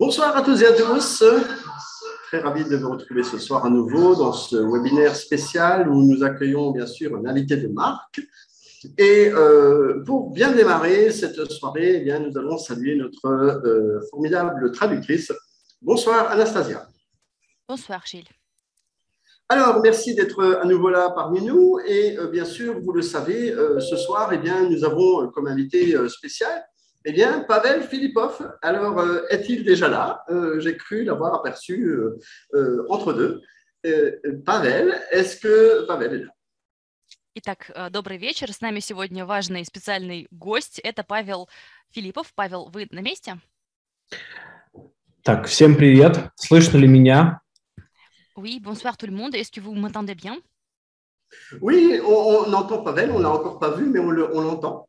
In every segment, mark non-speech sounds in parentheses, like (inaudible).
Bonsoir à toutes et à tous. Très ravi de vous retrouver ce soir à nouveau dans ce webinaire spécial où nous accueillons bien sûr un invité de marque. Et euh, pour bien démarrer cette soirée, eh bien, nous allons saluer notre euh, formidable traductrice. Bonsoir Anastasia. Bonsoir Gilles. Alors, merci d'être à nouveau là parmi nous. Et euh, bien sûr, vous le savez, ce soir, eh bien, nous avons comme invité spécial eh bien, Pavel Filipov. Alors, euh, est-il déjà là Euh, J'ai cru l'avoir aperçu euh, euh, entre deux. Euh, Pavel, est-ce que Pavel est là Итак, э, добрый вечер. С нами сегодня важный специальный гость. Это Павел Филиппов. Павел, вы на месте? Так, всем привет. Слышно ли меня? Oui, bonsoir tout le monde. Est-ce que vous m'entendez bien? Oui, on, on entend Pavel, on ne l'a encore pas vu, mais on le- on l'entend.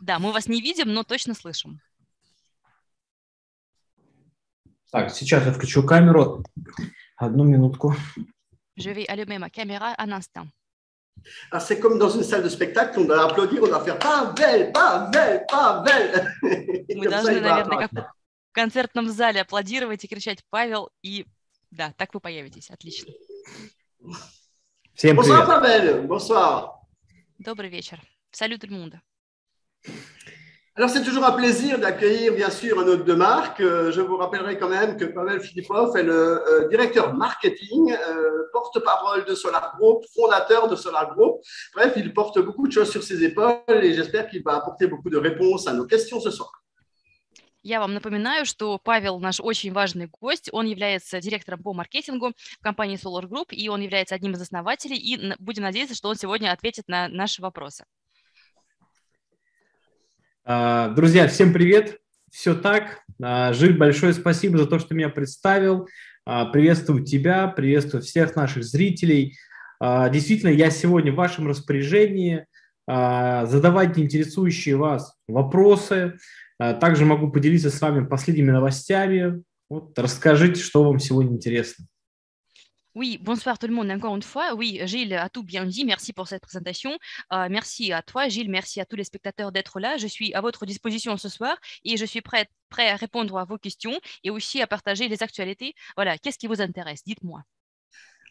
Да, мы вас не видим, но точно слышим. Так, сейчас я включу камеру. Одну минутку. Je vais allumer ma caméra un instant. Ah, c'est comme dans une salle de spectacle, on doit applaudir, on doit faire Pavel, Pavel, Pavel. (laughs) Мы должны, наверное, как в концертном зале аплодировать и кричать «Павел», и да, так вы появитесь. Отлично. Всем Bonsoir привет. Pavel, bonsoir. Добрый вечер. Le monde. Alors, c'est toujours un plaisir d'accueillir, bien sûr, un hôte de marque. Euh, Je vous rappellerai quand même que Pavel Filipov est le euh, directeur marketing, euh, porte-parole de Solar Group, fondateur de Solar Group. Bref, il porte beaucoup de choses sur ses épaules et j'espère qu'il va apporter beaucoup de réponses à nos questions ce soir. Я вам напоминаю, что Павел наш очень важный гость. Он является директором по маркетингу в компании Solar Group, и он является одним из основателей. И будем надеяться, что он сегодня ответит на наши вопросы. А, Друзья, всем привет. Все так. А, Жиль, большое спасибо за то, что меня представил. А, Приветствую тебя, приветствую всех наших зрителей. Действительно, я сегодня в вашем распоряжении. Задавайте интересующие вас вопросы. Также могу поделиться с вами последними новостями. Вот, расскажите, что вам сегодня интересно. Oui, bonsoir tout le monde encore une fois. Oui, Gilles a tout bien dit. Merci pour cette présentation. Euh, merci à toi, Gilles. Merci à tous les spectateurs d'être là. Je suis à votre disposition ce soir et je suis prêt, à répondre à vos questions et aussi à partager les actualités. Voilà, qu'est-ce qui vous intéresse? Dites-moi.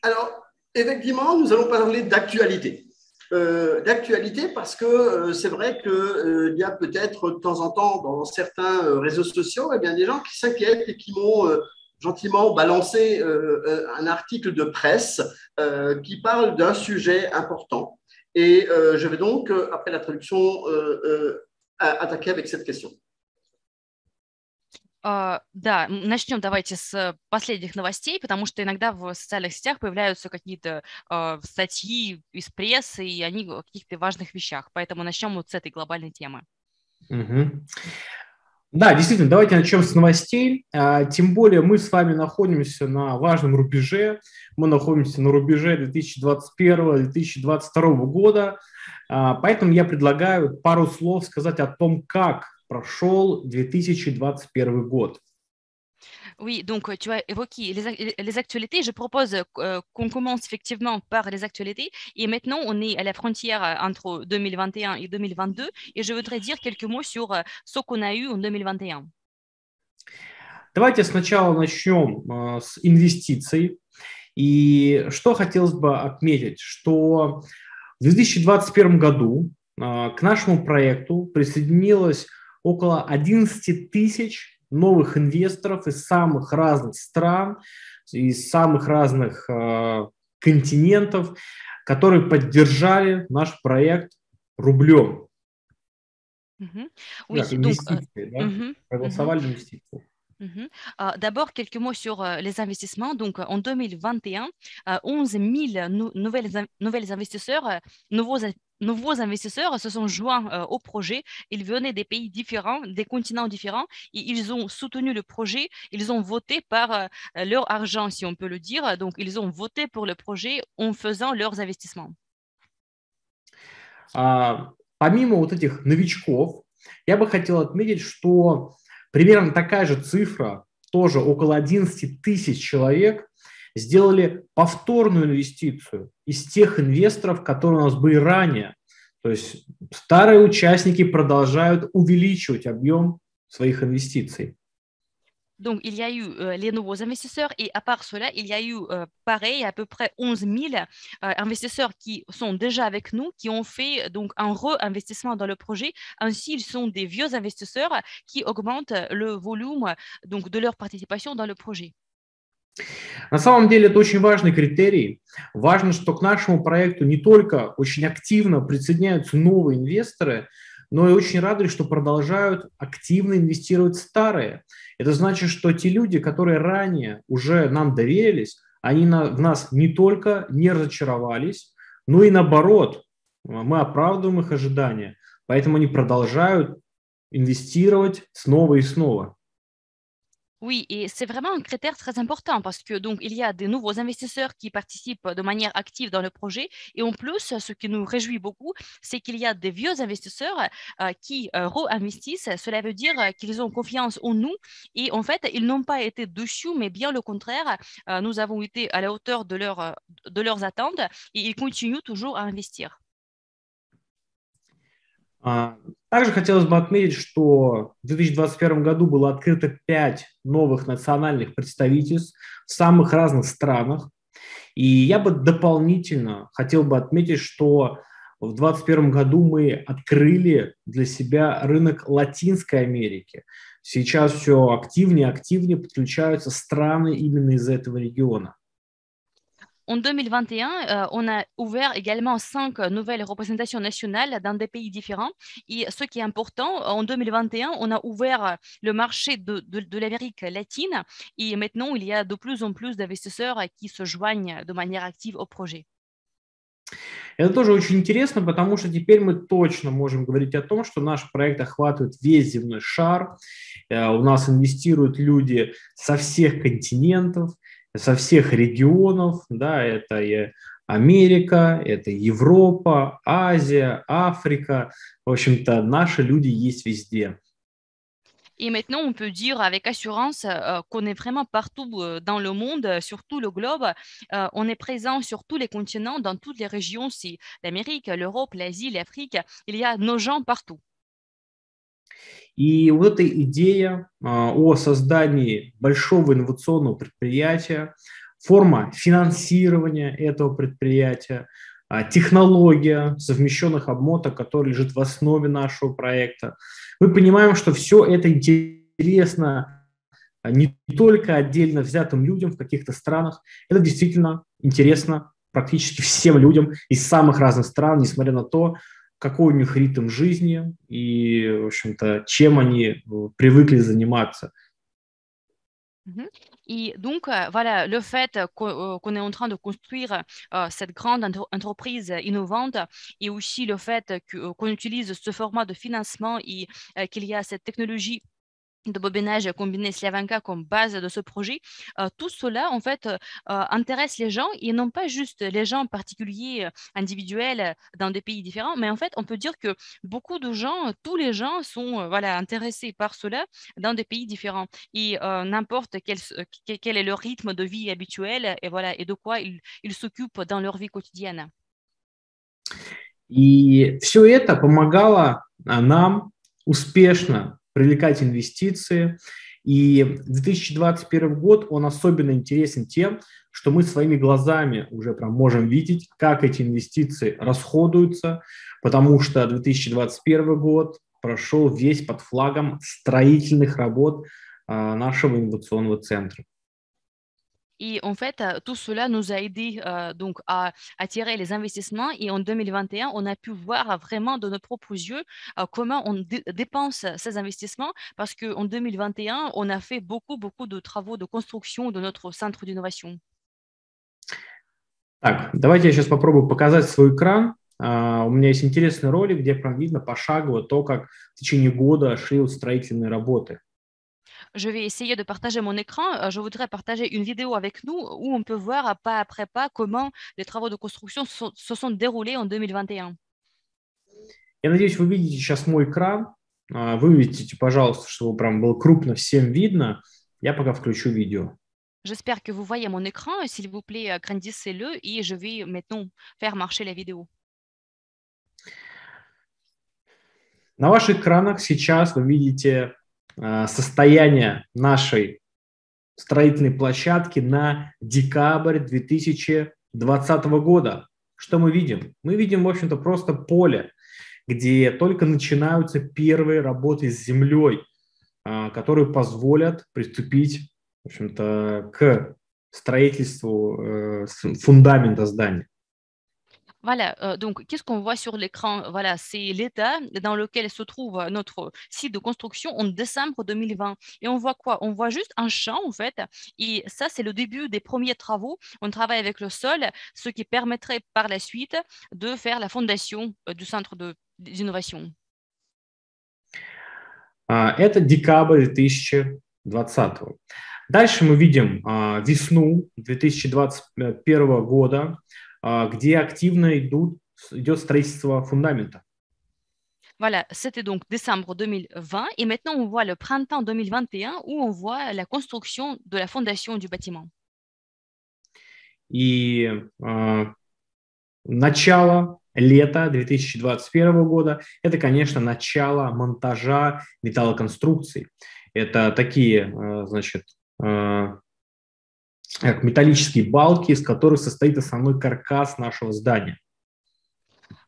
Alors, effectivement, nous allons parler d'actualité. Euh, d'actualité parce que euh, c'est vrai qu'il y a peut-être de temps en temps dans certains réseaux sociaux eh bien, des gens qui s'inquiètent et qui m'ont gentiment balancé euh, euh, un article de presse euh, qui parle d'un sujet important. Et euh, je vais donc, euh, après la traduction, euh, euh, attaquer avec cette question. А, да, начнем давайте с последних новостей, потому что иногда в социальных сетях появляются какие-то а, статьи из прессы, и они о каких-то важных вещах. Поэтому начнем вот с этой глобальной темы. Мгм. Да, действительно, давайте начнем с новостей. А, Тем более мы с вами находимся на важном рубеже. Мы находимся на рубеже 2021-2022 года. А, Поэтому я предлагаю пару слов сказать о том, как прошел 2021 год. Oui, donc euh, tu as évoqué les, les actualités. Je propose euh, qu'on commence effectivement par les actualités. Et maintenant, on est à la frontière euh, entre 2021 et 2022. Et je voudrais dire quelques mots sur euh, ce qu'on a eu en 2021. Давайте сначала начнем а, с инвестиций. И что хотелось бы отметить, что в 2021 году а, к нашему проекту присоединилось около 11 тысяч новых инвесторов из самых разных стран, из самых разных а, континентов, которые поддержали наш проект рублем. Mhm. Oui, Как donc, euh, инвестиции, да? mhm, Проголосовали инвестиции. mhm. Euh, D'abord, quelques mots sur euh, les investissements. Donc, en 2021, euh, 11 000 nou- nouvelles, in- nouvelles investisseurs, euh, nouveaux, nouveaux investisseurs se sont joints euh, au projet. Ils venaient des pays différents, des continents différents, et ils ont soutenu le projet. Ils ont voté par euh, leur argent, si on peut le dire. Donc, ils ont voté pour le projet en faisant leurs investissements. А, помимо вот этих новичков, я бы хотел отметить, что примерно такая же цифра, тоже около 11 тысяч человек, сделали повторную инвестицию из тех инвесторов, которые у нас были ранее. То есть старые участники продолжают увеличивать объем своих инвестиций. Donc, il y a eu euh, les nouveaux investisseurs et à part cela, il y a eu euh, pareil à peu près 11 000 euh, investisseurs qui sont déjà avec nous, qui ont fait donc un re-investissement dans le projet. Ainsi, ils sont des vieux investisseurs qui augmentent le volume donc, de leur participation dans le projet. На самом деле это очень важный критерий. Важно, что к нашему проекту не только очень активно присоединяются новые инвесторы, но и очень рады, что продолжают активно инвестировать старые. Это значит, что те люди, которые ранее уже нам доверились, они на, в нас не только не разочаровались, но и наоборот, мы оправдываем их ожидания. Поэтому они продолжают инвестировать снова и снова. Oui, et c'est vraiment un critère très important parce que donc il y a des nouveaux investisseurs qui participent de manière active dans le projet et en plus, ce qui nous réjouit beaucoup, c'est qu'il y a des vieux investisseurs qui euh, re-investissent. Cela veut dire qu'ils ont confiance en nous et en fait, ils n'ont pas été dessus, mais bien le contraire. Nous avons été à la hauteur de, de leurs attentes et ils continuent toujours à investir. А, также хотелось бы отметить, что в 2021 году было открыто пять новых национальных представительств в самых разных странах. И я бы дополнительно хотел бы отметить, что в 2021 году мы открыли для себя рынок Латинской Америки. Сейчас все активнее и активнее подключаются страны именно из этого региона. En 2021, euh, on a ouvert également cinq nouvelles représentations nationales dans des pays différents. Et ce qui est important, en 2021, on a ouvert le marché de, de, de l'Amérique latine et maintenant, il y a de plus en plus d'investisseurs qui se joignent de manière active au projet. Это тоже очень интересно, потому что теперь мы точно можем говорить о том, что наш проект охватывает весь земной шар. У нас инвестируют люди со всех континентов, со всех регионов, да, это и Америка, это Европа, Азия, Африка. В общем-то, наши люди есть везде. Et maintenant, on peut dire avec assurance euh, qu'on est vraiment partout euh, dans le monde, sur tout le globe. Euh, on est présent sur tous les continents, dans toutes les régions, c'est l'Amérique, l'Europe, l'Asie, l'Afrique. Il y a nos gens partout. И вот эта идея а, о создании большого инновационного предприятия, форма финансирования этого предприятия, а, технология совмещенных обмоток, которая лежит в основе нашего проекта. Мы понимаем, что все это интересно не только отдельно взятым людям в каких-то странах, это действительно интересно практически всем людям из самых разных стран, несмотря на то, какой у них ритм жизни и, в общем-то, чем они э, привыкли заниматься. Et donc, euh, voilà, le fait qu'on euh, qu est en train de construire euh, cette grande entreprise innovante et aussi le fait qu'on utilise ce format de financement et qu'il y a cette technologie de bobinage combiné Slavanka comme base de ce projet, euh, tout cela en fait euh, intéresse les gens et non pas juste les gens particuliers euh, individuels dans des pays différents, mais en fait on peut dire que beaucoup de gens, tous les gens sont voilà intéressés par cela dans des pays différents et n'importe quel, quel est leur rythme de vie habituel et voilà et de quoi ils, ils s'occupent dans leur vie quotidienne. И все это помогало нам успешно привлекать инвестиции. И 2021 год, он особенно интересен тем, что мы своими глазами уже прям можем видеть, как эти инвестиции расходуются, потому что 2021 год прошел весь под флагом строительных работ нашего инновационного центра. Et en fait, euh, tout cela nous a aidé euh, donc à attirer les investissements. Et en 2021, on a pu voir vraiment de nos propres yeux euh, comment on dépense ces investissements parce qu'en 2021, on a fait beaucoup, beaucoup de travaux de construction de notre centre d'innovation. Так, давайте я сейчас попробую показать свой экран. Uh, у меня есть интересный ролик, где прям видно пошагово то, как в течение года шли вот строительные работы. je vais essayer de partager mon écran. Euh, je voudrais partager une vidéo avec nous où on peut voir pas après pas comment les travaux de construction se sont déroulés en 2021. Я надеюсь, вы видите сейчас мой экран. Вы видите, пожалуйста, чтобы прям было крупно всем видно. Я пока включу видео. J'espère que vous voyez mon écran. S'il vous plaît, euh, grandissez-le et je vais maintenant faire marcher la vidéo. На ваших экранах сейчас вы видите состояние нашей строительной площадки на декабрь 2020 года. Что мы видим? Мы видим, в общем-то, просто поле, где только начинаются первые работы с землей, а, которые позволят приступить, в общем-то, к строительству э, фундамента здания. Voilà, euh, donc qu'est-ce qu'on voit sur l'écran Voilà, c'est l'état dans lequel se trouve notre site de construction en décembre 2020. Et on voit quoi On voit juste un champ, en fait. Et ça, c'est le début des premiers travaux. On travaille avec le sol, ce qui permettrait par la suite de faire la fondation euh, du centre d'innovation. Это декабрь 2020. Дальше мы видим весну 2021 года, Где активно идут, идет строительство фундамента. Voilà, c'était donc décembre 2020 et maintenant on voit le printemps 2021 où on voit la construction de la fondation du bâtiment. И э, начало лета 2021 года – это, конечно, начало монтажа металлоконструкций. Это такие, э, значит, э, как металлические балки, из которых состоит основной каркас нашего здания.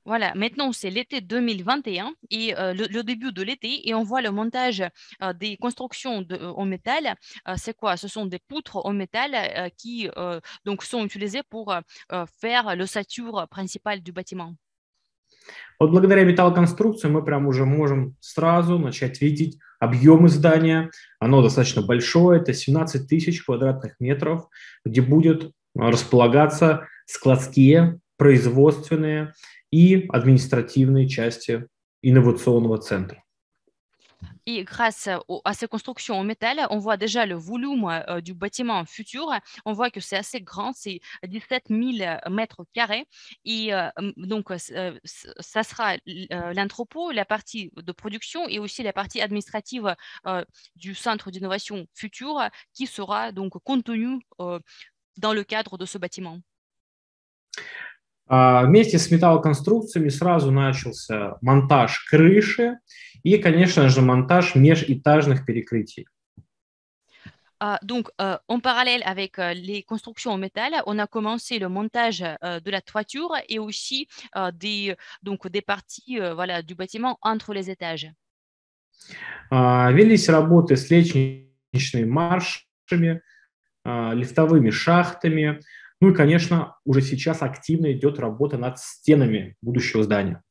Voilà, maintenant c'est l'été 2021 et euh, le, le, début de l'été et on voit le montage euh, des constructions de, euh, en métal. Euh, c'est quoi Ce sont des poutres en métal euh, qui euh, donc sont utilisées pour faire l'ossature principale du bâtiment. Вот благодаря металлоконструкции мы прям уже можем сразу начать видеть объемы здания. Оно достаточно большое, это 17 тысяч квадратных метров, где будут располагаться складские, производственные и административные части инновационного центра. Grâce à ces constructions en métal, on voit déjà le volume euh, du bâtiment futur. On voit que c'est assez grand, c'est 17 000 mètres carrés. Et euh, donc, euh, ça sera l'entrepôt, la partie de production et aussi la partie administrative du centre d'innovation futur qui sera donc contenue dans le cadre de ce bâtiment. Вместе с металлоконструкциями сразу начался монтаж крыши и, конечно же, монтаж межэтажных перекрытий. Uh, donc, uh, en parallèle avec uh, les constructions en métal, on a commencé le montage de la toiture et aussi des, donc, des parties voilà, du bâtiment entre les étages. Велись работы с лестничными маршами, лифтовыми шахтами, Ну и, конечно, уже сейчас активно идет работа над стенами будущего здания.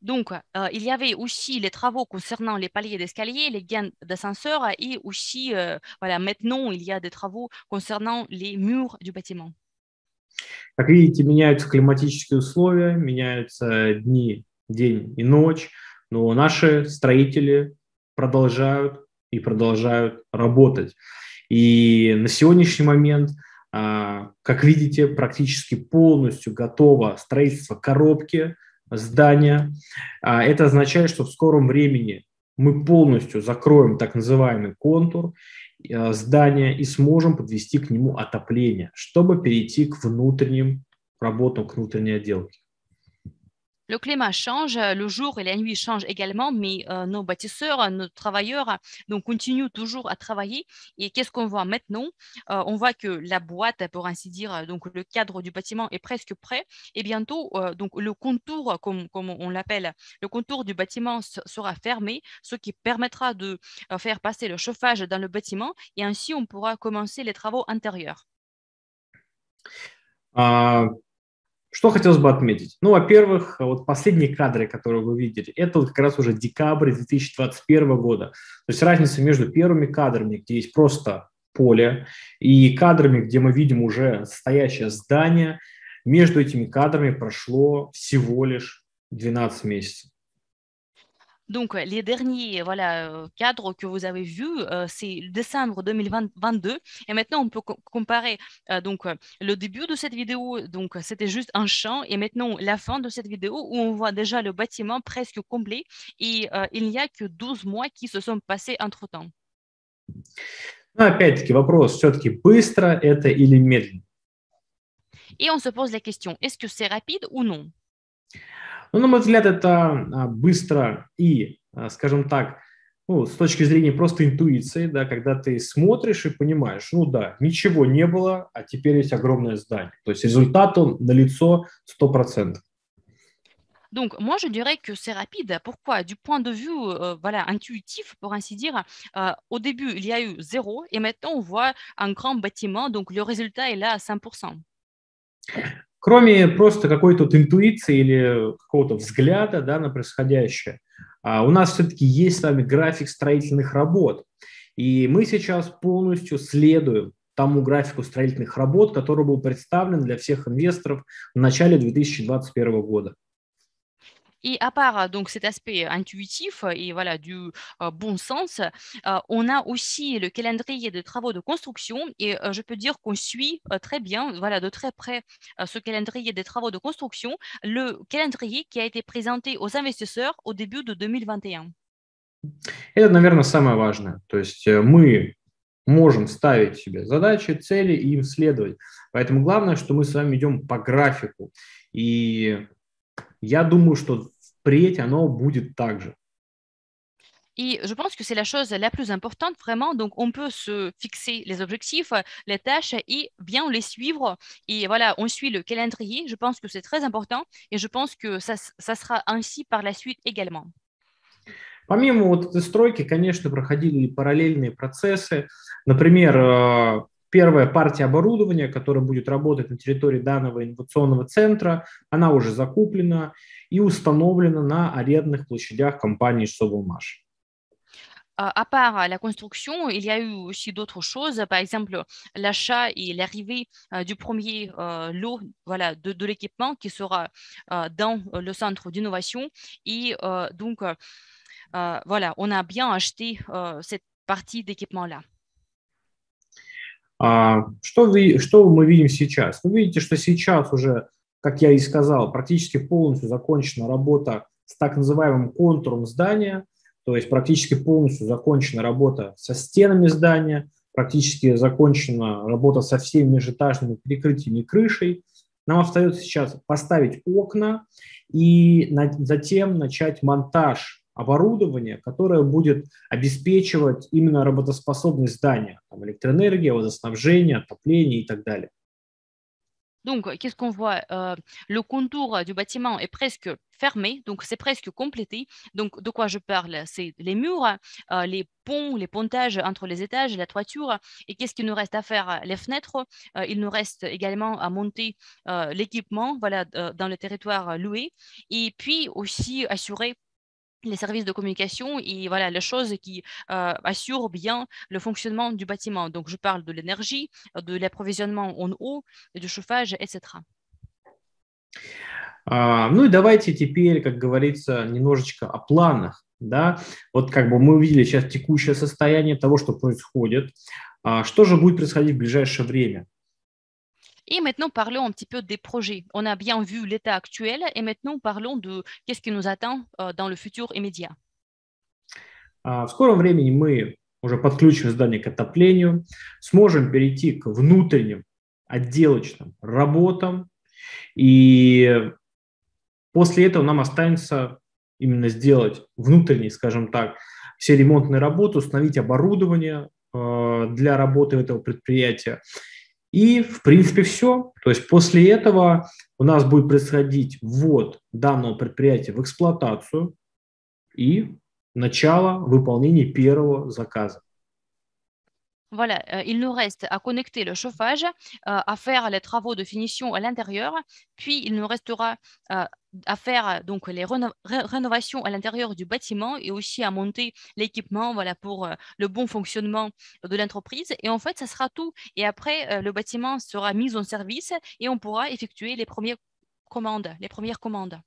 Donc, euh, il y avait aussi les travaux concernant les paliers d'escalier, les gaines d'ascenseur et aussi, euh, voilà, maintenant, il y a des travaux concernant les murs du bâtiment. Как видите, меняются климатические условия, меняются дни, день и ночь, но наши строители продолжают и продолжают работать. И на сегодняшний момент – как видите, практически полностью готово строительство коробки здания. А, это означает, что в скором времени мы полностью закроем так называемый контур а, здания и сможем подвести к нему отопление, чтобы перейти к внутренним работам, к внутренней отделке. Le climat change, le jour et la nuit changent également, mais euh, nos bâtisseurs, nos travailleurs donc, continuent toujours à travailler. Et qu'est-ce qu'on voit maintenant? Euh, On voit que la boîte, pour ainsi dire, donc le cadre du bâtiment est presque prêt. Et bientôt, euh, donc, le contour, comme on l'appelle, le contour du bâtiment sera fermé, ce qui permettra de faire passer le chauffage dans le bâtiment. Et ainsi, on pourra commencer les travaux intérieurs. Что хотелось бы отметить? Ну, во-первых, вот последние кадры, которые вы видели, это вот как раз уже декабрь 2021 года. То есть разница между первыми кадрами, где есть просто поле, и кадрами, где мы видим уже стоящее здание, между этими кадрами прошло всего лишь 12 месяцев. Donc, les derniers voilà, euh, cadres que vous avez vus, euh, c'est décembre 2022. Et maintenant, on peut comparer euh, donc, le début de cette vidéo, donc c'était juste un champ, et maintenant la fin de cette vidéo où on voit déjà le bâtiment presque complet. Et il n'y a que 12 mois qui se sont passés entre-temps. Но опять-таки вопрос все-таки быстро это или медленно? Et on se pose la question, est-ce que c'est rapide ou non? Ну, на мой взгляд, это быстро и, скажем так, ну, с точки зрения просто интуиции, да, когда ты смотришь и понимаешь, ну да, ничего не было, а теперь есть огромное здание. То есть результат он налицо 100%. Donc, moi, je dirais que c'est rapide. Pourquoi Du point de vue euh, voilà, intuitif, pour ainsi dire, euh, au début, il y a eu zéro et maintenant, on voit un grand bâtiment. Donc, le résultat est là à 100%. Кроме просто какой-то вот интуиции или какого-то взгляда да, на происходящее, а у нас все-таки есть с вами график строительных работ. И мы сейчас полностью следуем тому графику строительных работ, который был представлен для всех инвесторов в начале 2021 года. Et à part donc cet aspect intuitif et voilà du euh, bon sens, euh, on a aussi le calendrier de travaux de construction et euh, je peux dire qu'on suit très bien, voilà de très près ce calendrier des travaux de construction, le calendrier qui a été présenté aux investisseurs au début de 2021. Это, наверное, самое важное. То есть мы можем ставить себе задачи, цели и им следовать. Поэтому главное, что мы с вами идем по графику. И я думаю, что впредь оно будет так же. Et je pense que c'est la chose la plus importante, vraiment. Donc, on peut se fixer les objectifs, les tâches et bien les suivre. Et voilà, on suit le calendrier. Je pense que c'est très important et je pense que ça, ça sera ainsi par la suite également. Помимо вот этой стройки, конечно, проходили параллельные процессы. Например, э, Первая партия оборудования, которая будет работать на территории данного инновационного центра, она уже закуплена и установлена на арендных площадях компании Sovelmash. À part la construction, il y a eu aussi d'autres choses, par exemple l'achat et l'arrivée du premier lot voilà, de, de l'équipement qui sera dans le centre d'innovation. Et donc, voilà, on a bien acheté cette partie d'équipement-là. А, что, вы, что мы видим сейчас? Вы видите, что сейчас уже, как я и сказал, практически полностью закончена работа с так называемым контуром здания, то есть практически полностью закончена работа со стенами здания, практически закончена работа со всеми межэтажными перекрытиями крышей. Нам остается сейчас поставить окна и затем начать монтаж оборудование, которое будет обеспечивать именно работоспособность здания, там электроэнергия, водоснабжение, отопление и так далее. Donc, qu'est-ce qu'on voit euh, Le contour du bâtiment est presque fermé, donc c'est presque complété. Donc, de quoi je parle C'est les murs, euh, les ponts, les pontages entre les étages, la toiture. Et qu'est-ce qu'il nous reste à faire Les fenêtres. Euh, il nous reste également à monter euh, l'équipement voilà, euh, dans le territoire loué. Et puis aussi assurer les services de communication et voilà les choses qui euh, assurent bien le fonctionnement du bâtiment. Donc, je parle de l'énergie, de l'approvisionnement en eau, du chauffage, etc. А, ну и давайте теперь, как говорится, немножечко о планах. Да? Вот как бы мы увидели сейчас текущее состояние того, что происходит. А, что же будет происходить в ближайшее время? Et maintenant, parlons un petit peu des projets. On a bien vu l'état actuel et maintenant, parlons de qu'est-ce qui nous attend euh, dans le futur immédiat. В скором времени мы уже подключим здание к отоплению, сможем перейти к внутренним отделочным работам, и после этого нам останется именно сделать внутренние, скажем так, все ремонтные работы, установить оборудование э, для работы этого предприятия и, в принципе, все. То есть после этого у нас будет происходить ввод данного предприятия в эксплуатацию и начало выполнения первого заказа. Voilà, euh, il nous reste à connecter le chauffage, euh, à faire les travaux de finition à l'intérieur, puis il nous restera euh, à faire donc les réno ré rénovations à l'intérieur du bâtiment et aussi à monter l'équipement voilà, pour le bon fonctionnement de l'entreprise. Et en fait, ça sera tout. Et après, le bâtiment sera mis en service et on pourra effectuer les premières commandes. Les premières commandes.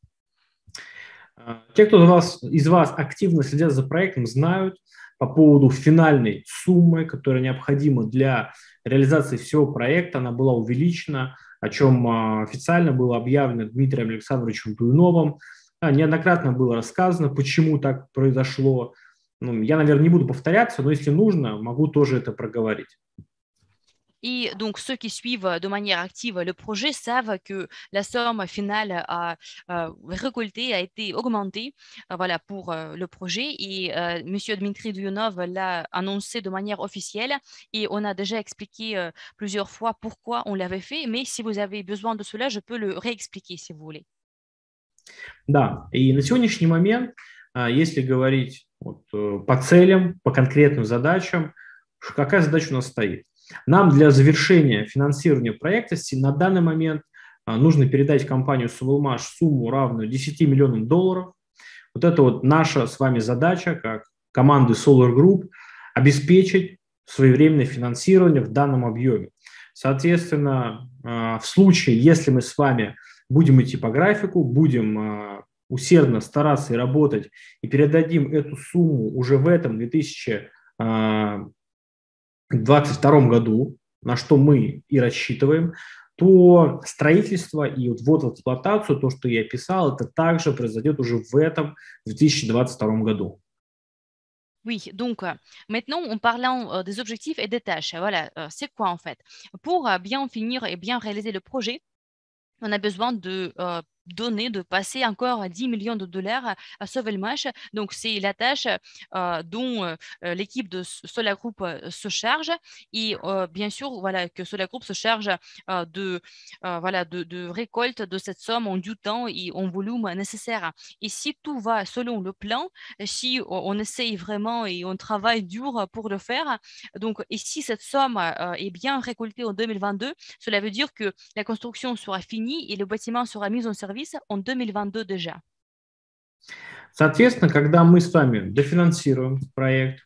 Те, кто из вас, из вас активно следят за проектом, знают, по поводу финальной суммы, которая необходима для реализации всего проекта. Она была увеличена, о чем а, официально было объявлено Дмитрием Александровичем Туйновым. А, неоднократно было рассказано, почему так произошло. Ну, я, наверное, не буду повторяться, но если нужно, могу тоже это проговорить. Et donc, ceux qui suivent de manière active le projet savent que la somme finale à, récoltée a été augmentée voilà, pour le projet. Et M. Dmitri Duyunov l'a annoncé de manière officielle et on a déjà expliqué plusieurs fois pourquoi on l'avait fait. Mais si vous avez besoin de cela, je peux le réexpliquer si vous voulez. Да, и на сегодняшний момент, если говорить вот, э, по целям, по конкретным задачам, какая задача у нас стоит? Нам для завершения финансирования проекта на данный момент а, нужно передать в компанию Сувелмаш сумму, равную 10 миллионам долларов. Вот это вот наша с вами задача, как команды Solar Group, обеспечить своевременное финансирование в данном объеме. Соответственно, а, в случае, если мы с вами будем идти по графику, будем а, усердно стараться и работать, и передадим эту сумму уже в этом 2000 2022 году, на что мы и рассчитываем, то строительство и вот ввод в эксплуатацию, то, что я писал, это также произойдет уже в этом 2022 году. Oui, donc maintenant, en parlant euh, des objectifs et des tâches, voilà, euh, c'est quoi en fait Pour euh, bien finir et bien réaliser le projet, on a besoin de euh, donner, de passer encore 10 millions de dollars à Sovelmash. Donc, c'est la tâche euh, dont euh, l'équipe de Solar Group se charge. Et bien sûr, voilà, que Solar Group se charge de, voilà, de, récolte de cette somme en du temps et en volume nécessaire. Et si tout va selon le plan, si on, essaye vraiment et on travaille dur pour le faire, donc, et si cette somme est bien récoltée en 2022, cela veut dire que la construction sera finie et le bâtiment sera mis en service service en 2022 déjà. Соответственно, когда мы с вами дофинансируем проект,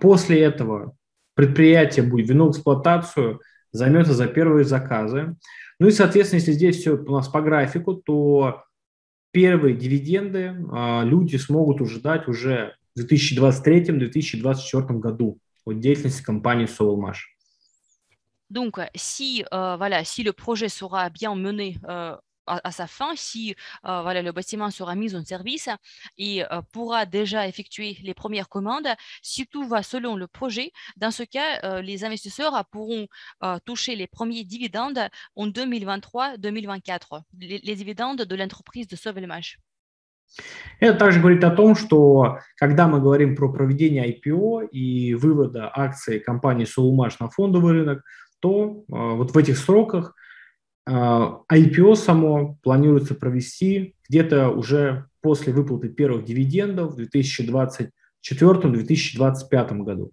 после этого предприятие будет введено в эксплуатацию, займется за первые заказы. Ну и, соответственно, если здесь все у нас по графику, то первые дивиденды люди смогут ожидать уже в 2023-2024 году от деятельности компании Soulmash. Donc, si, euh, voilà, si le projet sera bien mené euh, à, sa fin si euh, voilà, le bâtiment sera mis en service et euh, pourra déjà effectuer les premières commandes. Si tout va selon le projet, dans ce cas, euh, les investisseurs pourront toucher les premiers dividendes en 2023-2024, les, les, dividendes de l'entreprise de Sovelmash. Это также говорит о том, что когда мы говорим про проведение IPO и вывода акций компании Soulmash на фондовый рынок, то вот в этих сроках IPO само планируется провести где-то уже после выплаты первых дивидендов в 2024-2025 году.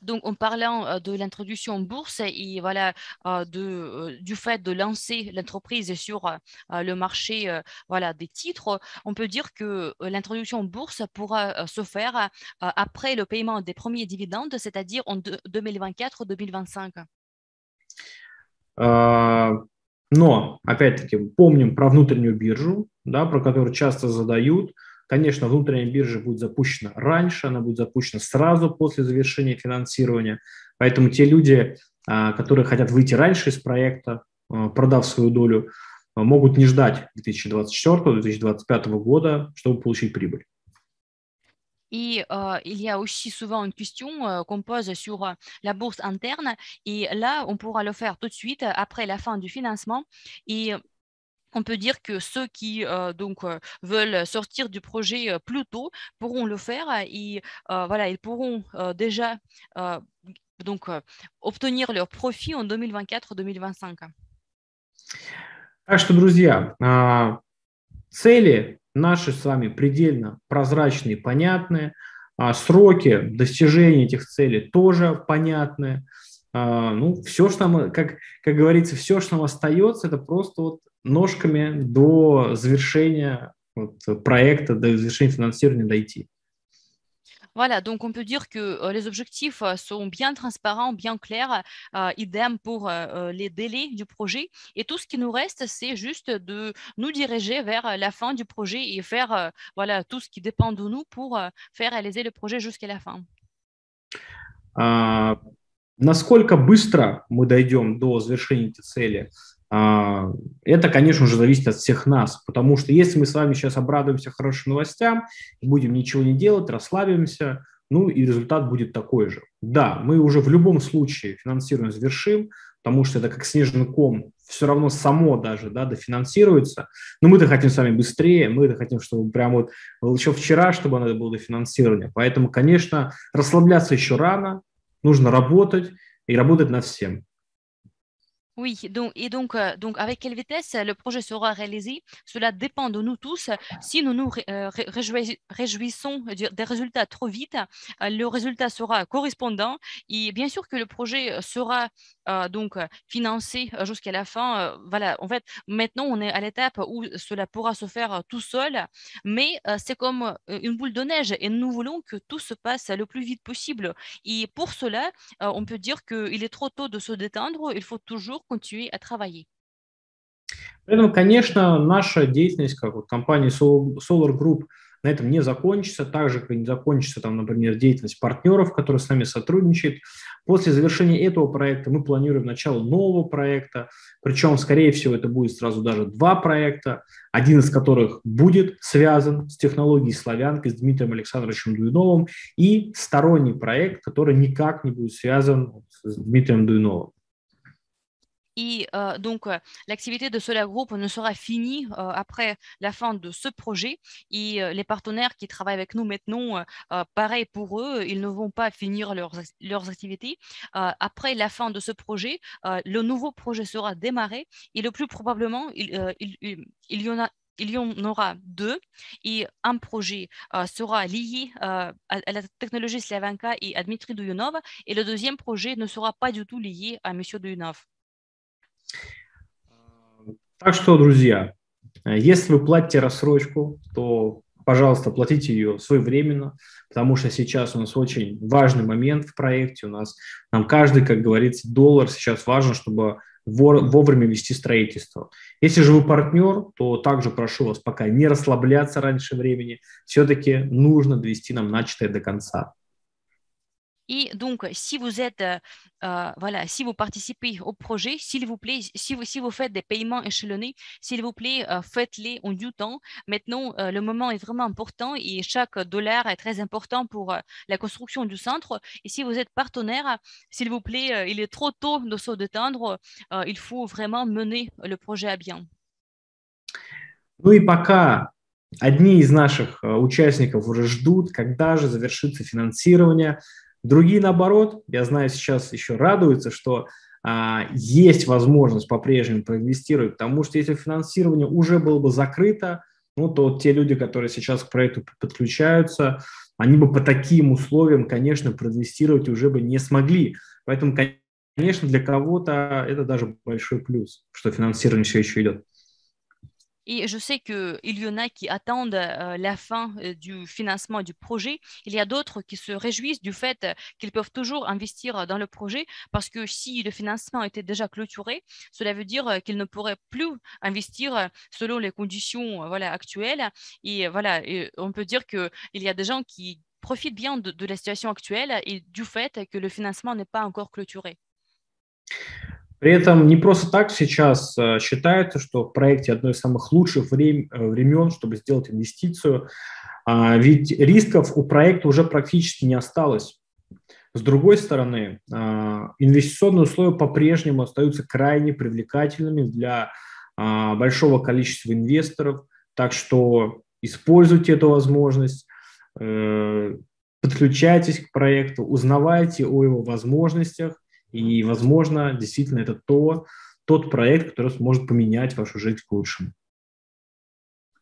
Donc, en parlant de l'introduction en bourse et voilà, de, du fait de lancer l'entreprise sur le marché voilà, des titres, on peut dire que l'introduction en bourse pourra se faire après le paiement des premiers dividendes, c'est-à-dire en 2024-2025. А, но, опять-таки, помним про внутреннюю биржу, да, про которую часто задают. Конечно, внутренняя биржа будет запущена раньше, она будет запущена сразу после завершения финансирования. Поэтому те люди, а, которые хотят выйти раньше из проекта, а, продав свою долю, могут не ждать 2024-2025 года, чтобы получить прибыль. Et euh, il y a aussi souvent une question euh, qu'on pose sur euh, la bourse interne. Et là, on pourra le faire tout de suite après la fin du financement. Et on peut dire que ceux qui donc veulent sortir du projet plus tôt pourront le faire et voilà ils pourront déjà donc obtenir leur profit en 2024-2025. Так что, друзья, цели наши с вами предельно прозрачные, понятные. А сроки достижения этих целей тоже понятны. А, ну, все, что нам, как, как говорится, все, что нам остается, это просто вот ножками до завершения вот, проекта, до завершения финансирования дойти. Voilà, donc on peut dire que euh, les objectifs euh, sont bien transparents, bien clairs, euh, idem pour les délais du projet. Et tout ce qui nous reste, c'est juste de nous diriger vers la fin du projet et faire voilà, tout ce qui dépend de nous pour faire réaliser le projet jusqu'à la fin. Uh, насколько быстро мы дойдем до завершения этой цели, А, это, конечно же, зависит от всех нас, потому что если мы с вами сейчас обрадуемся хорошим новостям, будем ничего не делать, расслабимся, ну и результат будет такой же. да, мы уже в любом случае финансирование завершим, потому что это как снежный ком, все равно само даже да, дофинансируется. Но мы-то хотим с вами быстрее, мы-то хотим, чтобы прямо вот еще вчера, чтобы надо было дофинансирование. Поэтому, конечно, расслабляться еще рано, нужно работать и работать над всем. Oui, donc, et donc, euh, donc avec quelle vitesse le projet sera réalisé, cela dépend de nous tous. Si nous nous euh, réjouissons des résultats trop vite, euh, le résultat sera correspondant et bien sûr que le projet sera donc financé jusqu'à la fin. voilà, en fait, maintenant on est à l'étape où cela pourra se faire tout seul, mais c'est comme une boule de neige et nous voulons que tout se passe le plus vite possible. Et pour cela, on peut dire qu'il est trop tôt de se détendre. Il faut toujours continuer à travailler. Поэтому, конечно, наша деятельность как вот компании Solar Group на этом не закончится, так же, как не закончится, там, например, деятельность партнеров, которые с нами сотрудничают. После завершения этого проекта мы планируем начало нового проекта, причем, скорее всего, это будет сразу даже два проекта, один из которых будет связан с технологией славянкой, с Дмитрием Александровичем Дуиновым, и сторонний проект, который никак не будет связан с Дмитрием Дуиновым. Et euh, donc, euh, l'activité de Solar Group ne sera finie euh, après la fin de ce projet. Et les partenaires qui travaillent avec nous maintenant, pareil pour eux, ils ne vont pas finir leurs, activités. après la fin de ce projet, le nouveau projet sera démarré et le plus probablement, il, y en aura deux et un projet sera lié à, la technologie Slavanka et à Dmitry Duyunov et le deuxième projet ne sera pas du tout lié à M. Duyunov. Так что, друзья, если вы платите рассрочку, то, пожалуйста, платите ее своевременно, потому что сейчас у нас очень важный момент в проекте. У нас нам каждый, как говорится, доллар сейчас важен, чтобы вовремя вести строительство. Если же вы партнер, то также прошу вас пока не расслабляться раньше времени. Все-таки нужно довести нам начатое до конца. Et donc, si vous êtes, euh, euh, voilà, si vous participez au projet, s'il vous plaît, si vous, si vous faites des paiements échelonnés, s'il vous plaît, euh, faites-les en du temps. Maintenant, le moment est vraiment important et chaque dollar est très important pour la construction du centre. Et si vous êtes partenaire, s'il vous plaît, il est trop tôt de se détendre. il faut vraiment mener le projet à bien. Ну и пока одни из наших участников уже ждут, когда же завершится финансирование, Другие, наоборот, я знаю, сейчас еще радуются, что а, есть возможность по-прежнему проинвестировать, потому что если финансирование уже было бы закрыто, ну, то те люди, которые сейчас к проекту подключаются, они бы по таким условиям, конечно, проинвестировать уже бы не смогли. Поэтому, конечно, для кого-то это даже большой плюс, что финансирование все еще идет. Et je sais qu'il y en a qui attendent euh, la fin euh, du financement du projet. Il y a d'autres qui se réjouissent du fait qu'ils peuvent toujours investir dans le projet parce que si le financement était déjà clôturé, cela veut dire qu'ils ne pourraient plus investir selon les conditions actuelles. Et voilà, on peut dire qu'il y a des gens qui profitent bien de la situation actuelle et du fait que le financement n'est pas encore clôturé. При этом не просто так сейчас э, считается, что в проекте одно из самых лучших э, времен, чтобы сделать инвестицию, а, ведь рисков у проекта уже практически не осталось. С другой стороны, а, инвестиционные условия по-прежнему остаются крайне привлекательными для а, большого количества инвесторов, так что используйте эту возможность, э, подключайтесь к проекту, узнавайте о его возможностях, И, возможно, действительно это то, тот проект, который сможет поменять вашу жизнь к лучшему.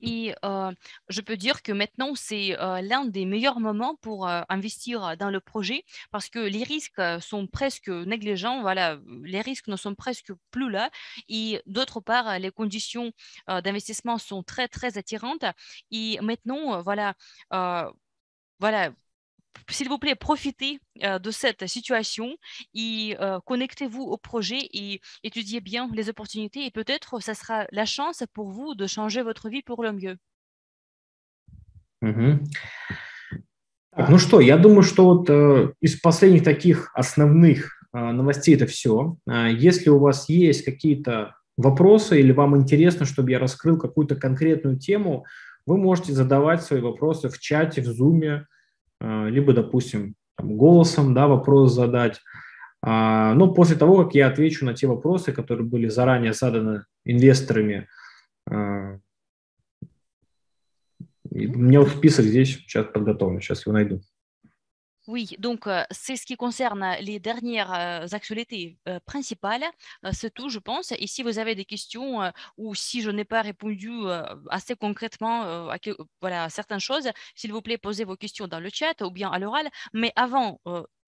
Et euh, je peux dire que maintenant, c'est euh, l'un des meilleurs moments pour euh, investir dans le projet parce que les risques sont presque négligents. Voilà, les risques ne sont presque plus là. Et d'autre part, les conditions d'investissement sont très, très attirantes. Et maintenant, voilà, voilà, s'il vous plaît, profitez euh, de cette situation et euh, connectez-vous au projet et étudiez bien les opportunités et peut-être ça sera la chance pour vous de changer votre vie pour le mieux. Угу. Так, ну что, я думаю, что вот э, из последних таких основных э, новостей это все. Э, если у вас есть какие-то вопросы или вам интересно, чтобы я раскрыл какую-то конкретную тему, вы можете задавать свои вопросы в чате, в зуме, либо, допустим, там, голосом да, вопрос задать. А, но после того, как я отвечу на те вопросы, которые были заранее заданы инвесторами, а, у меня вот список здесь сейчас подготовлен, сейчас его найду. Oui, donc euh, c'est ce qui concerne les dernières euh, actualités euh, principales. c'est tout, je pense. Et si vous avez des questions ou si je n'ai pas répondu assez concrètement à, voilà, certaines choses, s'il vous plaît, posez vos questions dans le chat ou bien à l'oral. Mais avant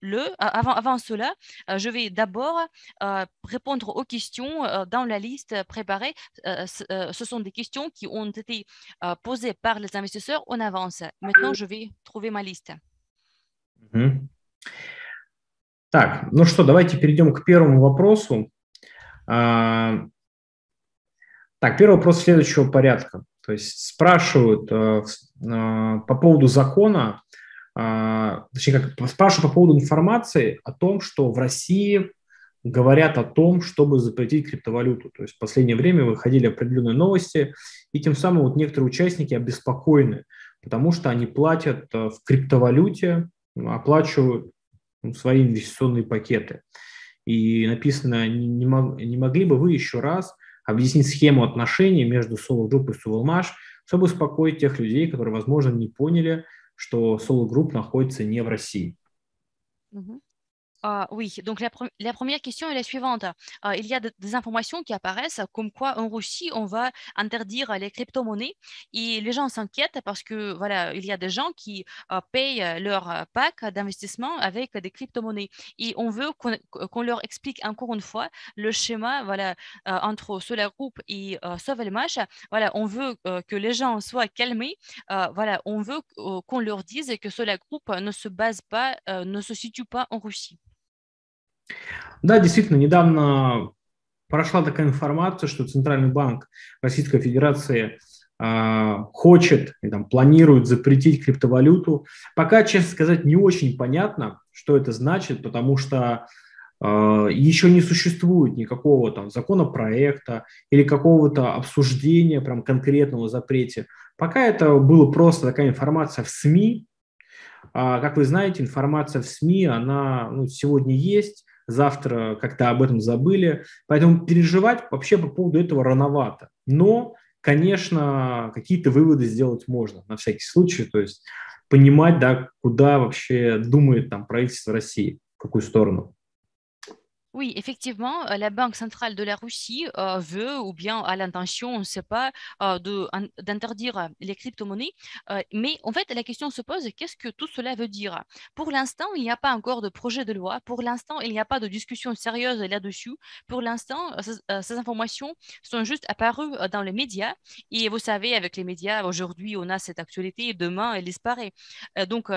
le, avant, avant cela, je vais d'abord répondre aux questions dans la liste préparée. ce sont des questions qui ont été posées par les investisseurs en avance. Maintenant, je vais trouver ma liste. Так, ну что, давайте перейдем к первому вопросу. А, так, первый вопрос следующего порядка. То есть спрашивают а, а, по поводу закона, а, точнее, как спрашивают по поводу информации о том, что в России говорят о том, чтобы запретить криптовалюту. То есть в последнее время выходили определенные новости, и тем самым вот некоторые участники обеспокоены, потому что они платят в криптовалюте оплачивают ну, свои инвестиционные пакеты. И написано, не, не, мог, не могли бы вы еще раз объяснить схему отношений между Solo Group и Soulmash, чтобы успокоить тех людей, которые, возможно, не поняли, что Solo Group находится не в России. Mm-hmm. Ah, oui, donc la, première question est la suivante. Ah, il y a des informations qui apparaissent comme quoi en Russie, on va interdire les crypto-monnaies et les gens s'inquiètent parce que voilà, il y a des gens qui ah, payent leur pack d'investissement avec des crypto-monnaies et on veut qu'on leur explique encore une fois le schéma voilà, entre Solar Group et Sovelmash. Voilà, on veut que les gens soient calmés. voilà, on veut qu'on leur dise que Solar Group ne se base pas, ne se situe pas en Russie. Да, действительно, недавно прошла такая информация, что Центральный банк Российской Федерации э, хочет и там, планирует запретить криптовалюту. Пока, честно сказать, не очень понятно, что это значит, потому что э, еще не существует никакого там законопроекта или какого-то обсуждения прям конкретного запрете. Пока это было просто такая информация в СМИ. А, как вы знаете, информация в СМИ, она ну, сегодня есть, завтра как-то об этом забыли. Поэтому переживать вообще по поводу этого рановато. Но, конечно, какие-то выводы сделать можно на всякий случай, то есть понимать, да, куда вообще думает там правительство России, в какую сторону. Oui, effectivement, euh, la Banque centrale de la Russie euh, veut, ou bien a l'intention, on ne sait pas, euh, d'interdire les crypto-monnaies. mais en fait, la question se pose, qu'est-ce que tout cela veut dire? Pour l'instant, il n'y a pas encore de projet de loi. Pour l'instant, il n'y a pas de discussion sérieuse là-dessus. Pour l'instant, ces, informations sont juste apparues dans les médias. Et vous savez, avec les médias, aujourd'hui, on a cette actualité demain, elle disparaît. donc,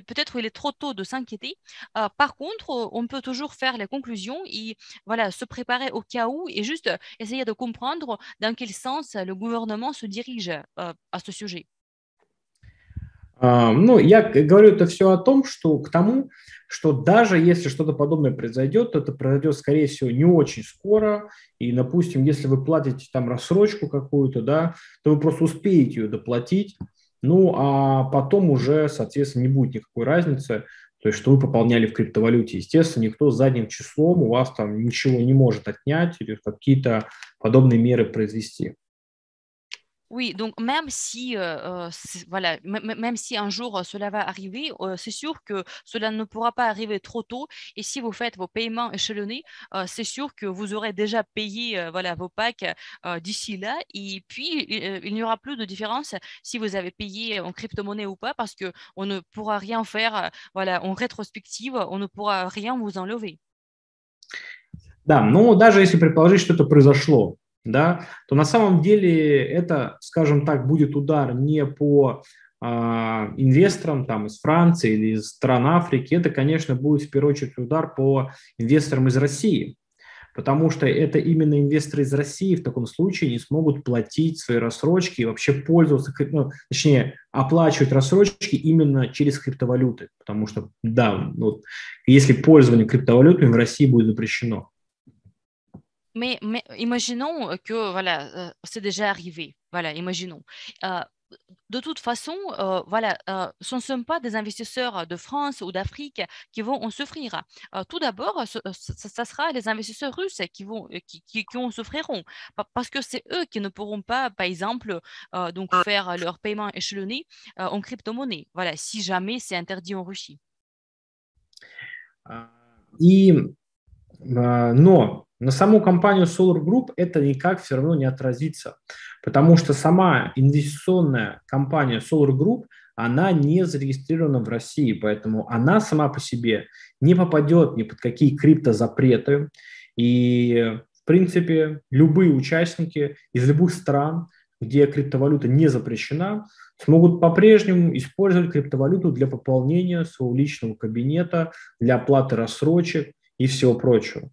peut-être il est trop tôt de s'inquiéter. Euh, par contre, euh, on peut toujours faire les conclusions et voilà, se préparer au cas où et juste essayer de comprendre dans quel sens le gouvernement se dirige euh, à ce sujet. Ну, я говорю это все о том, что к тому, что даже если что-то подобное произойдет, то это произойдет, скорее всего, не очень скоро. И, допустим, если вы платите там рассрочку какую-то, да, то вы просто успеете ее доплатить, Ну, а потом уже, соответственно, не будет никакой разницы, то есть что вы пополняли в криптовалюте. Естественно, никто задним числом у вас там ничего не может отнять или какие-то подобные меры произвести. Oui, donc même si, euh, euh voilà, même si un jour euh, cela va arriver, euh, c'est sûr que cela ne pourra pas arriver trop tôt. Et si vous faites vos paiements échelonnés, euh, c'est sûr que vous aurez déjà payé euh, voilà, vos packs d'ici là. Et puis, il n'y aura plus de différence si vous avez payé en crypto-monnaie ou pas, parce qu'on ne pourra rien faire voilà, en rétrospective, on ne pourra rien vous enlever. Да, но даже если предположить, что это произошло, да, то на самом деле это, скажем так, будет удар не по а, инвесторам там, из Франции или из стран Африки, это, конечно, будет в первую очередь удар по инвесторам из России, потому что это именно инвесторы из России в таком случае не смогут платить свои рассрочки и вообще пользоваться, ну, точнее, оплачивать рассрочки именно через криптовалюты, потому что, да, вот, если пользование криптовалютами в России будет запрещено, Mais, imaginons que voilà, c'est déjà arrivé. Voilà, imaginons. de toute façon, euh, voilà, euh, ce ne sont pas des investisseurs de France ou d'Afrique qui vont en souffrir. Euh, tout d'abord, ce, ça, sera les investisseurs russes qui vont, qui, qui, qui en souffriront, parce que c'est eux qui ne pourront pas, par exemple, donc faire leur paiement échelonné en crypto-monnaie. Voilà, si jamais c'est interdit en Russie. И, но На саму компанию Solar Group это никак все равно не отразится, потому что сама инвестиционная компания Solar Group, она не зарегистрирована в России, поэтому она сама по себе не попадет ни под какие криптозапреты. И, в принципе, любые участники из любых стран, где криптовалюта не запрещена, смогут по-прежнему использовать криптовалюту для пополнения своего личного кабинета, для оплаты рассрочек и всего прочего.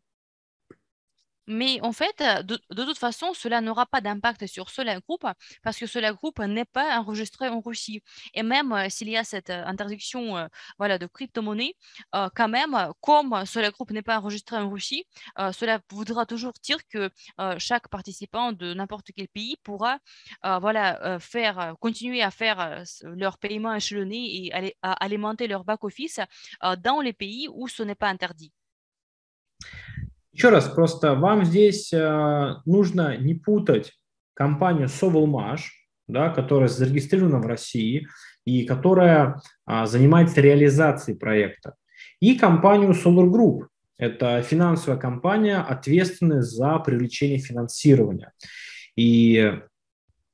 Mais en fait, de, toute façon, cela n'aura pas d'impact sur Solar Group parce que Solar Group n'est pas enregistré en Russie. Et même s'il y a cette interdiction voilà, de crypto-monnaie, quand même, comme Solar Group n'est pas enregistré en Russie, cela voudra toujours dire que chaque participant de n'importe quel pays pourra voilà, faire, continuer à faire leur paiement échelonné et aller, alimenter leur back-office dans les pays où ce n'est pas interdit. Еще раз, просто вам здесь э, нужно не путать компанию Sovelmash, да, которая зарегистрирована в России и которая а, занимается реализацией проекта, и компанию Solar Group. Это финансовая компания, ответственная за привлечение финансирования. И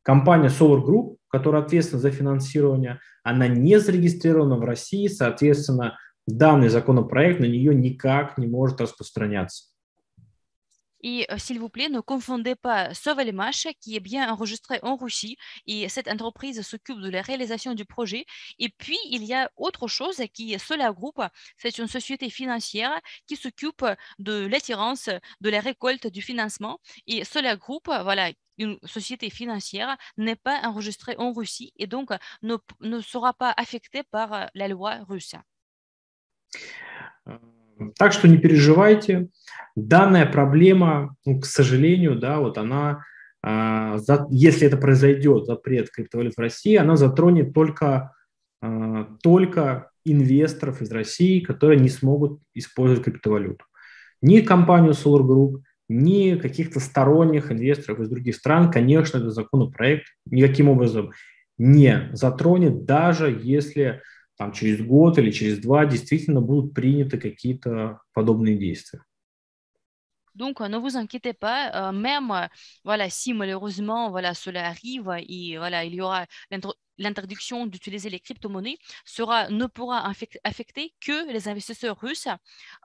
компания Solar Group, которая ответственна за финансирование, она не зарегистрирована в России, соответственно, данный законопроект на нее никак не может распространяться. Et euh, s'il vous plaît, ne confondez pas Sovelmash, qui est bien enregistré en Russie, et cette entreprise s'occupe de la réalisation du projet. Et puis, il y a autre chose qui est Solar Group, c'est une société financière qui s'occupe de l'attirance, de la récolte du financement. Et Solar Group, voilà, une société financière n'est pas enregistrée en Russie et donc ne, ne sera pas affectée par euh, la loi russe. Euh, Так что не переживайте. Данная проблема, ну, к сожалению, да, вот она, э, за, если это произойдет, запрет криптовалют в России, она затронет только, э, только инвесторов из России, которые не смогут использовать криптовалюту. Ни компанию Solar Group, ни каких-то сторонних инвесторов из других стран, конечно, этот законопроект никаким образом не затронет, даже если там, через год или через два действительно будут приняты какие-то подобные действия. Donc, ne vous inquiétez pas, euh, même euh, voilà, si malheureusement voilà, cela arrive et voilà, il y aura l'interdiction d'utiliser les crypto-monnaies, sera, ne pourra affecter que les investisseurs russes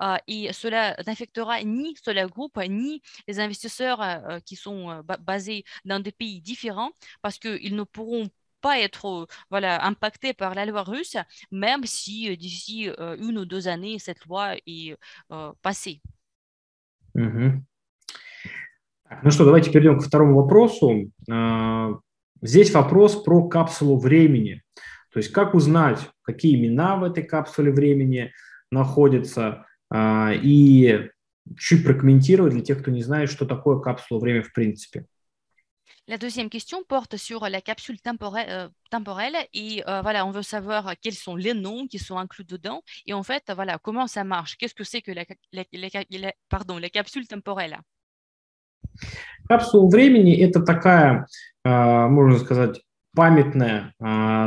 euh, et cela n'affectera ni Solar Group ni les investisseurs euh, qui sont euh, basés dans des pays différents parce qu'ils ne pourront pas être euh, voilà, impacté par la loi russe, même si euh, d'ici euh, une ou deux années, cette loi est passée. Угу. Ну что, давайте перейдем к второму вопросу. Здесь вопрос про капсулу времени. То есть как узнать, какие имена в этой капсуле времени находятся, и чуть прокомментировать для тех, кто не знает, что такое капсула времени в принципе. La deuxième question porte sur la capsule temporelle, euh, temporelle et euh, voilà, on veut savoir quels sont les noms qui sont inclus dedans et en fait, voilà, comment ça marche, qu'est-ce que c'est que la, la, la, pardon, la capsule temporelle. Капсула времени – это такая, можно сказать, памятная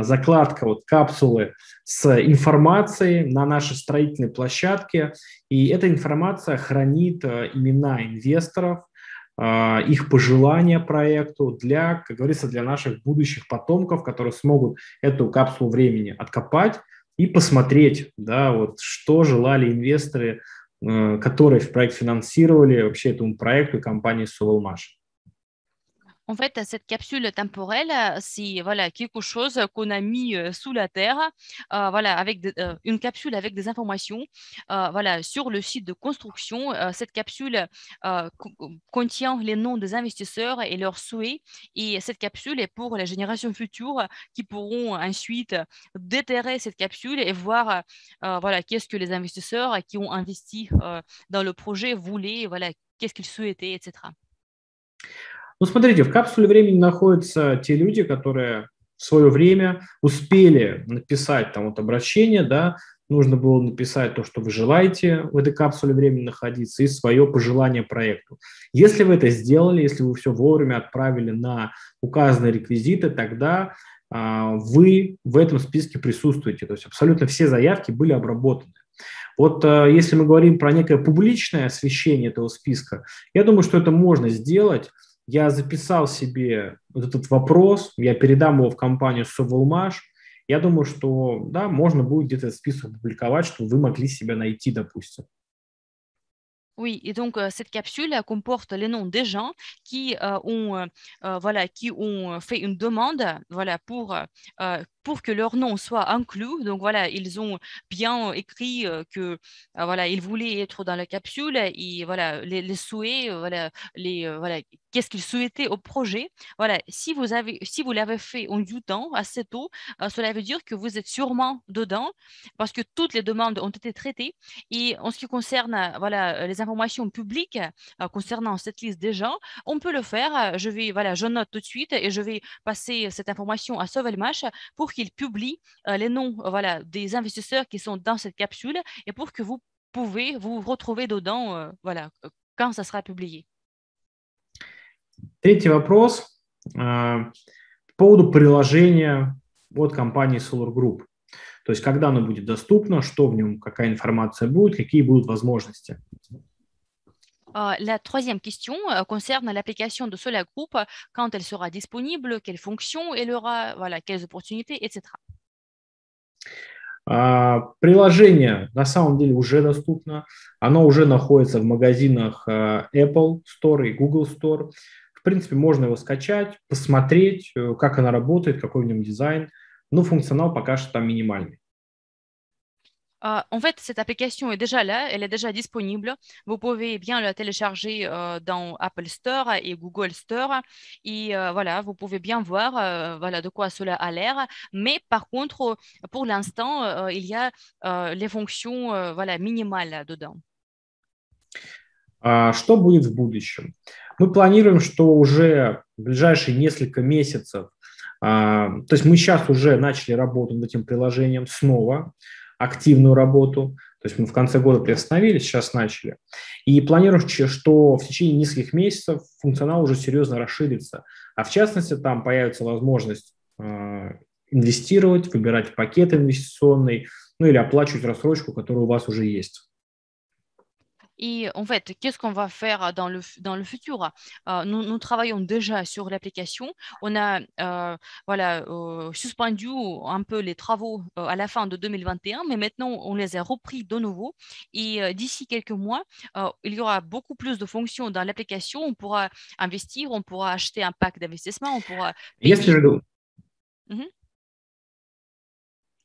закладка вот капсулы с информацией на нашей строительной площадке. И эта информация хранит имена инвесторов, а, их пожелания проекту для, как говорится, для наших будущих потомков, которые смогут эту капсулу времени откопать и посмотреть, да, вот что желали инвесторы, э, которые в проект финансировали вообще этому проекту компании Sovelmash. En fait, cette capsule temporelle, c'est voilà, quelque chose qu'on a mis euh, sous la terre, euh, voilà, avec euh, une capsule avec des informations voilà, sur le site de construction. cette capsule contient les noms des investisseurs et leurs souhaits. Et cette capsule est pour les générations futures qui pourront ensuite déterrer cette capsule et voir voilà, qu'est-ce que les investisseurs qui ont investi dans le projet voulaient, voilà, qu'est-ce qu'ils souhaitaient, etc. Ну, смотрите, в капсуле времени находятся те люди, которые в свое время успели написать там вот обращение, да, нужно было написать то, что вы желаете в этой капсуле времени находиться, и свое пожелание проекту. Если вы это сделали, если вы все вовремя отправили на указанные реквизиты, тогда а, вы в этом списке присутствуете. То есть абсолютно все заявки были обработаны. Вот а, если мы говорим про некое публичное освещение этого списка, я думаю, что это можно сделать. Я записал себе вот этот вопрос, я передам его в компанию Соволмаш, я думаю, что да, можно будет где-то этот список публиковать, чтобы вы могли себя найти, допустим. Oui, et donc euh, cette capsule comporte les noms des gens qui euh, ont euh, voilà qui ont fait une demande voilà pour pour que leur nom soit inclus. Donc voilà, ils ont bien écrit que voilà ils voulaient être dans la capsule et voilà les, les souhaits voilà les voilà qu'est-ce qu'ils souhaitaient au projet. Voilà, si vous avez si vous l'avez fait en du temps assez tôt, cela veut dire que vous êtes sûrement dedans parce que toutes les demandes ont été traitées. Et en ce qui concerne voilà les informations publiques euh, concernant cette liste des gens, on peut le faire. Euh, je vais, voilà, je note tout de suite et je vais passer cette information à Sovelmash pour qu'il publie euh, les noms voilà, des investisseurs qui sont dans cette capsule et pour que vous pouvez vous retrouver dedans voilà, quand ça sera publié. Третий вопрос по поводу приложения от компании Solar Group. То есть, когда оно будет доступно, что в нем, какая информация будет, какие будут возможности. Euh, la troisième question euh, concerne l'application de Solar Group, quand elle sera disponible, quelles fonctions elle aura, voilà, quelles opportunités, etc. Uh, приложение на самом деле уже доступно. Оно уже находится в магазинах uh, Apple Store и Google Store. В принципе, можно его скачать, посмотреть, э, как оно работает, какой в нем дизайн. Но функционал пока что там минимальный. Euh, en fait, cette application est déjà là, elle est déjà disponible. Vous pouvez bien la télécharger euh, dans Apple Store et Google Store. Et euh, voilà, vous pouvez bien voir voilà, de quoi cela a l'air. Mais par contre, pour l'instant, il y a les fonctions voilà, minimales dedans. Что будет в будущем? Мы планируем, что уже в ближайшие несколько месяцев, то есть мы сейчас уже начали работу над этим приложением снова, активную работу. То есть мы в конце года приостановились, сейчас начали. И планируем, что в течение нескольких месяцев функционал уже серьезно расширится. А в частности, там появится возможность э, инвестировать, выбирать пакет инвестиционный, ну или оплачивать рассрочку, которая у вас уже есть. Et en fait, qu'est-ce qu'on va faire dans le, dans le futur euh, nous, nous, travaillons déjà sur l'application. On a euh, voilà, euh, suspendu un peu les travaux euh, à la fin de 2021, mais maintenant, on les a repris de nouveau. Et euh, d'ici quelques mois, euh, il y aura beaucoup plus de fonctions dans l'application. On pourra investir, on pourra acheter un pack d'investissement, on pourra... Если же... Угу.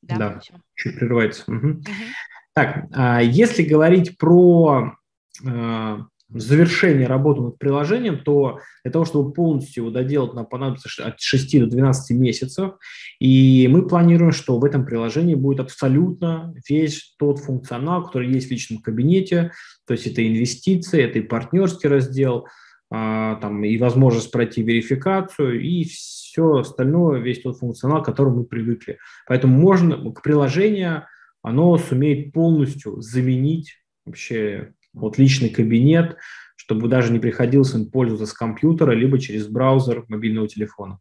Да, да чуть прерывается. Угу. Угу. Так, а если говорить про Э, завершение работы над приложением, то для того, чтобы полностью его доделать, нам понадобится от 6 до 12 месяцев. И мы планируем, что в этом приложении будет абсолютно весь тот функционал, который есть в личном кабинете. То есть это инвестиции, это и партнерский раздел, а, там, и возможность пройти верификацию, и все остальное, весь тот функционал, к которому мы привыкли. Поэтому можно к приложению, оно сумеет полностью заменить вообще вот личный кабинет, чтобы даже не приходилось им пользоваться с компьютера, либо через браузер мобильного телефона.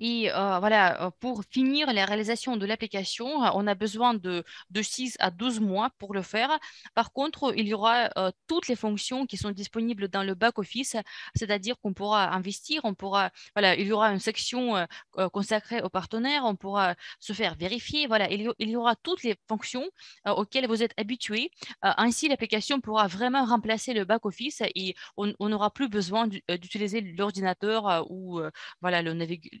Et euh, voilà, euh, pour finir la réalisation de l'application, euh, on a besoin de, de 6 à 12 mois pour le faire. Par contre, il y aura toutes les fonctions qui sont disponibles dans le back-office, c'est-à-dire qu'on pourra investir, on pourra, voilà, il y aura une section consacrée aux partenaires, on pourra se faire vérifier. Voilà, il y, aura toutes les fonctions auxquelles vous êtes habitués. ainsi, l'application pourra vraiment remplacer le back-office et on n'aura plus besoin d'utiliser l'ordinateur ou voilà, le navigateur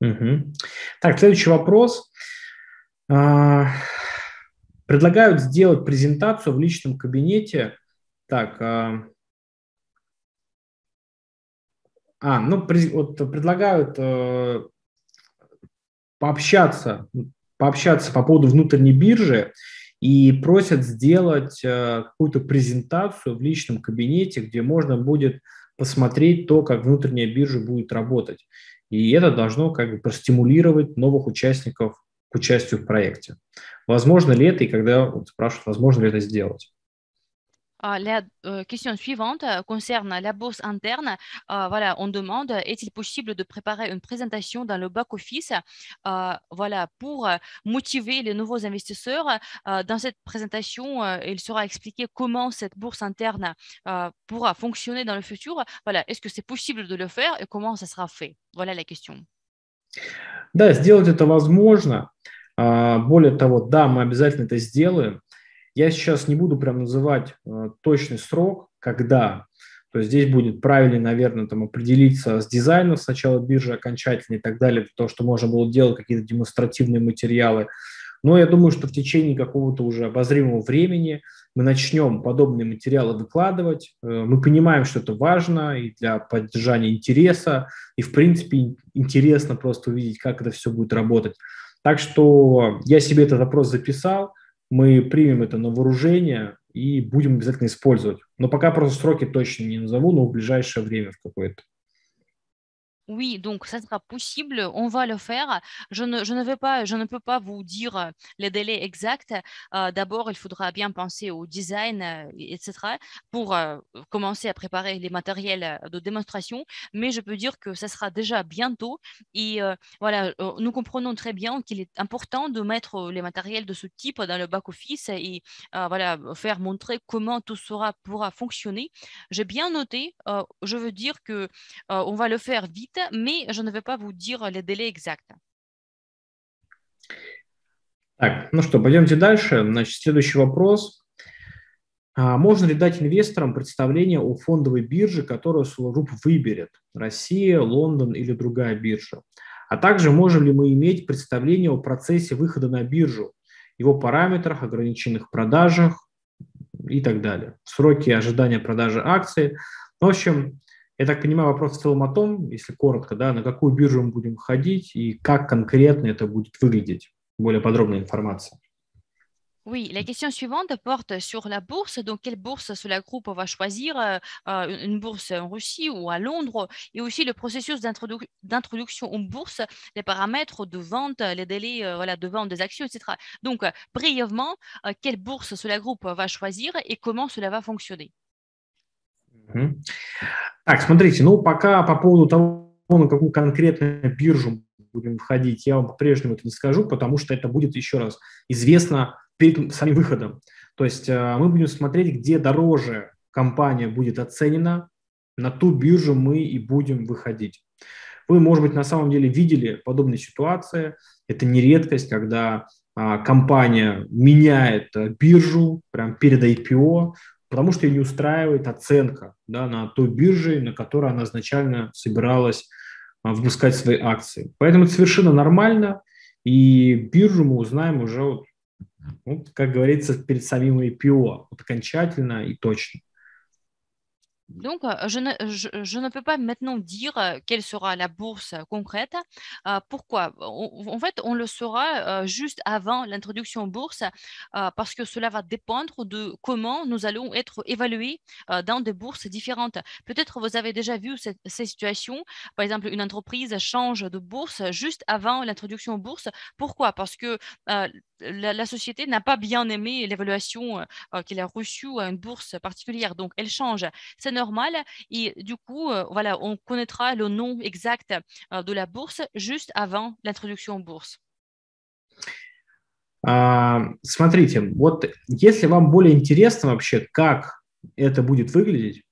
Угу. Так, следующий вопрос. А, предлагают сделать презентацию в личном кабинете. Так, а, а ну, вот предлагают э, пообщаться, пообщаться по поводу внутренней биржи и просят сделать э, какую-то презентацию в личном кабинете, где можно будет посмотреть то, как внутренняя биржа будет работать. И это должно как бы простимулировать новых участников к участию в проекте. Возможно ли это, и когда вот, спрашивают, возможно ли это сделать? Ah, la euh, question suivante euh, concerne la bourse interne. Euh, voilà, on demande est-il possible de préparer une présentation dans le back office, voilà, pour motiver les nouveaux investisseurs. dans cette présentation, il sera expliqué comment cette bourse interne pourra fonctionner dans le futur. Voilà, est-ce que c'est possible de le faire et comment ça sera fait Voilà la question. Да, сделать это возможно. Более того, да, мы обязательно это сделаем. Я сейчас не буду прям называть э, точный срок, когда. То есть здесь будет правильнее, наверное, там определиться с дизайном сначала биржи окончательно и так далее, того, чтобы можно было делать какие-то демонстративные материалы. Но я думаю, что в течение какого-то уже обозримого времени мы начнем подобные материалы выкладывать. Э, мы понимаем, что это важно и для поддержания интереса, и в принципе интересно просто увидеть, как это все будет работать. Так что я себе этот вопрос записал – мы примем это на вооружение и будем обязательно использовать. Но пока просто сроки точно не назову, но в ближайшее время в какое-то. Oui, donc ça sera possible, on va le faire. Je ne, je ne, vais pas, je ne peux pas vous dire euh, les délais exacts. Euh, D'abord, il faudra bien penser au design, euh, etc., pour commencer à préparer les matériels de démonstration. Mais je peux dire que ça sera déjà bientôt. Et voilà, nous comprenons très bien qu'il est important de mettre les matériels de ce type dans le back-office et voilà, faire montrer comment tout sera, pourra fonctionner. J'ai bien noté, je veux dire que on va le faire vite mais je ne vais pas vous dire les délais exacts. Так, ну что, пойдемте дальше. Значит, следующий вопрос. А можно ли дать инвесторам представление о фондовой бирже, которую Суларуп выберет? Россия, Лондон или другая биржа? А также можем ли мы иметь представление о процессе выхода на биржу, его параметрах, ограниченных продажах и так далее, сроки ожидания продажи акций. В общем, Я так понимаю, вопрос в целом о том, если коротко, да, на какую биржу мы будем ходить и как конкретно это будет выглядеть. Более подробная информация. Oui, la question suivante porte sur la bourse. Donc, quelle bourse cela groupe va choisir euh, Une bourse en Russie ou à Londres Et aussi le processus d'introduction en bourse, les paramètres de vente, les délais euh, voilà, de vente des actions, etc. Donc, euh, brièvement, euh, quelle bourse cela groupe va choisir et comment cela va fonctionner Так, смотрите, ну пока по поводу того, на какую конкретную биржу будем входить, я вам по-прежнему это не скажу, потому что это будет еще раз известно перед самим выходом. То есть э, мы будем смотреть, где дороже компания будет оценена, на ту биржу мы и будем выходить. Вы, может быть, на самом деле видели подобные ситуации. Это не редкость, когда а, компания меняет э, биржу прямо перед IPO, потому что ее не устраивает оценка да, на той бирже, на которой она изначально собиралась а, выпускать свои акции. Поэтому это совершенно нормально, и биржу мы узнаем уже, вот, ну, как говорится, перед самим IPO, вот окончательно и точно. Donc, euh, je ne, peux pas maintenant dire euh, quelle sera la bourse concrète. Euh, pourquoi? En fait, on le saura juste avant l'introduction en bourse parce que cela va dépendre de comment nous allons être évalués dans des bourses différentes. Peut-être vous avez déjà vu cette, ces situations. Par exemple, une entreprise change de bourse juste avant l'introduction en bourse. Pourquoi? Parce que la, société n'a pas bien aimé l'évaluation qu'il a reçue à une bourse particulière. Donc, elle change. Normal. Et du coup, euh, voilà, on connaîtra le nom exact euh, de la bourse juste avant l'introduction en bourse. А, смотрите, вот если вам более интересно вообще, как это будет выглядеть,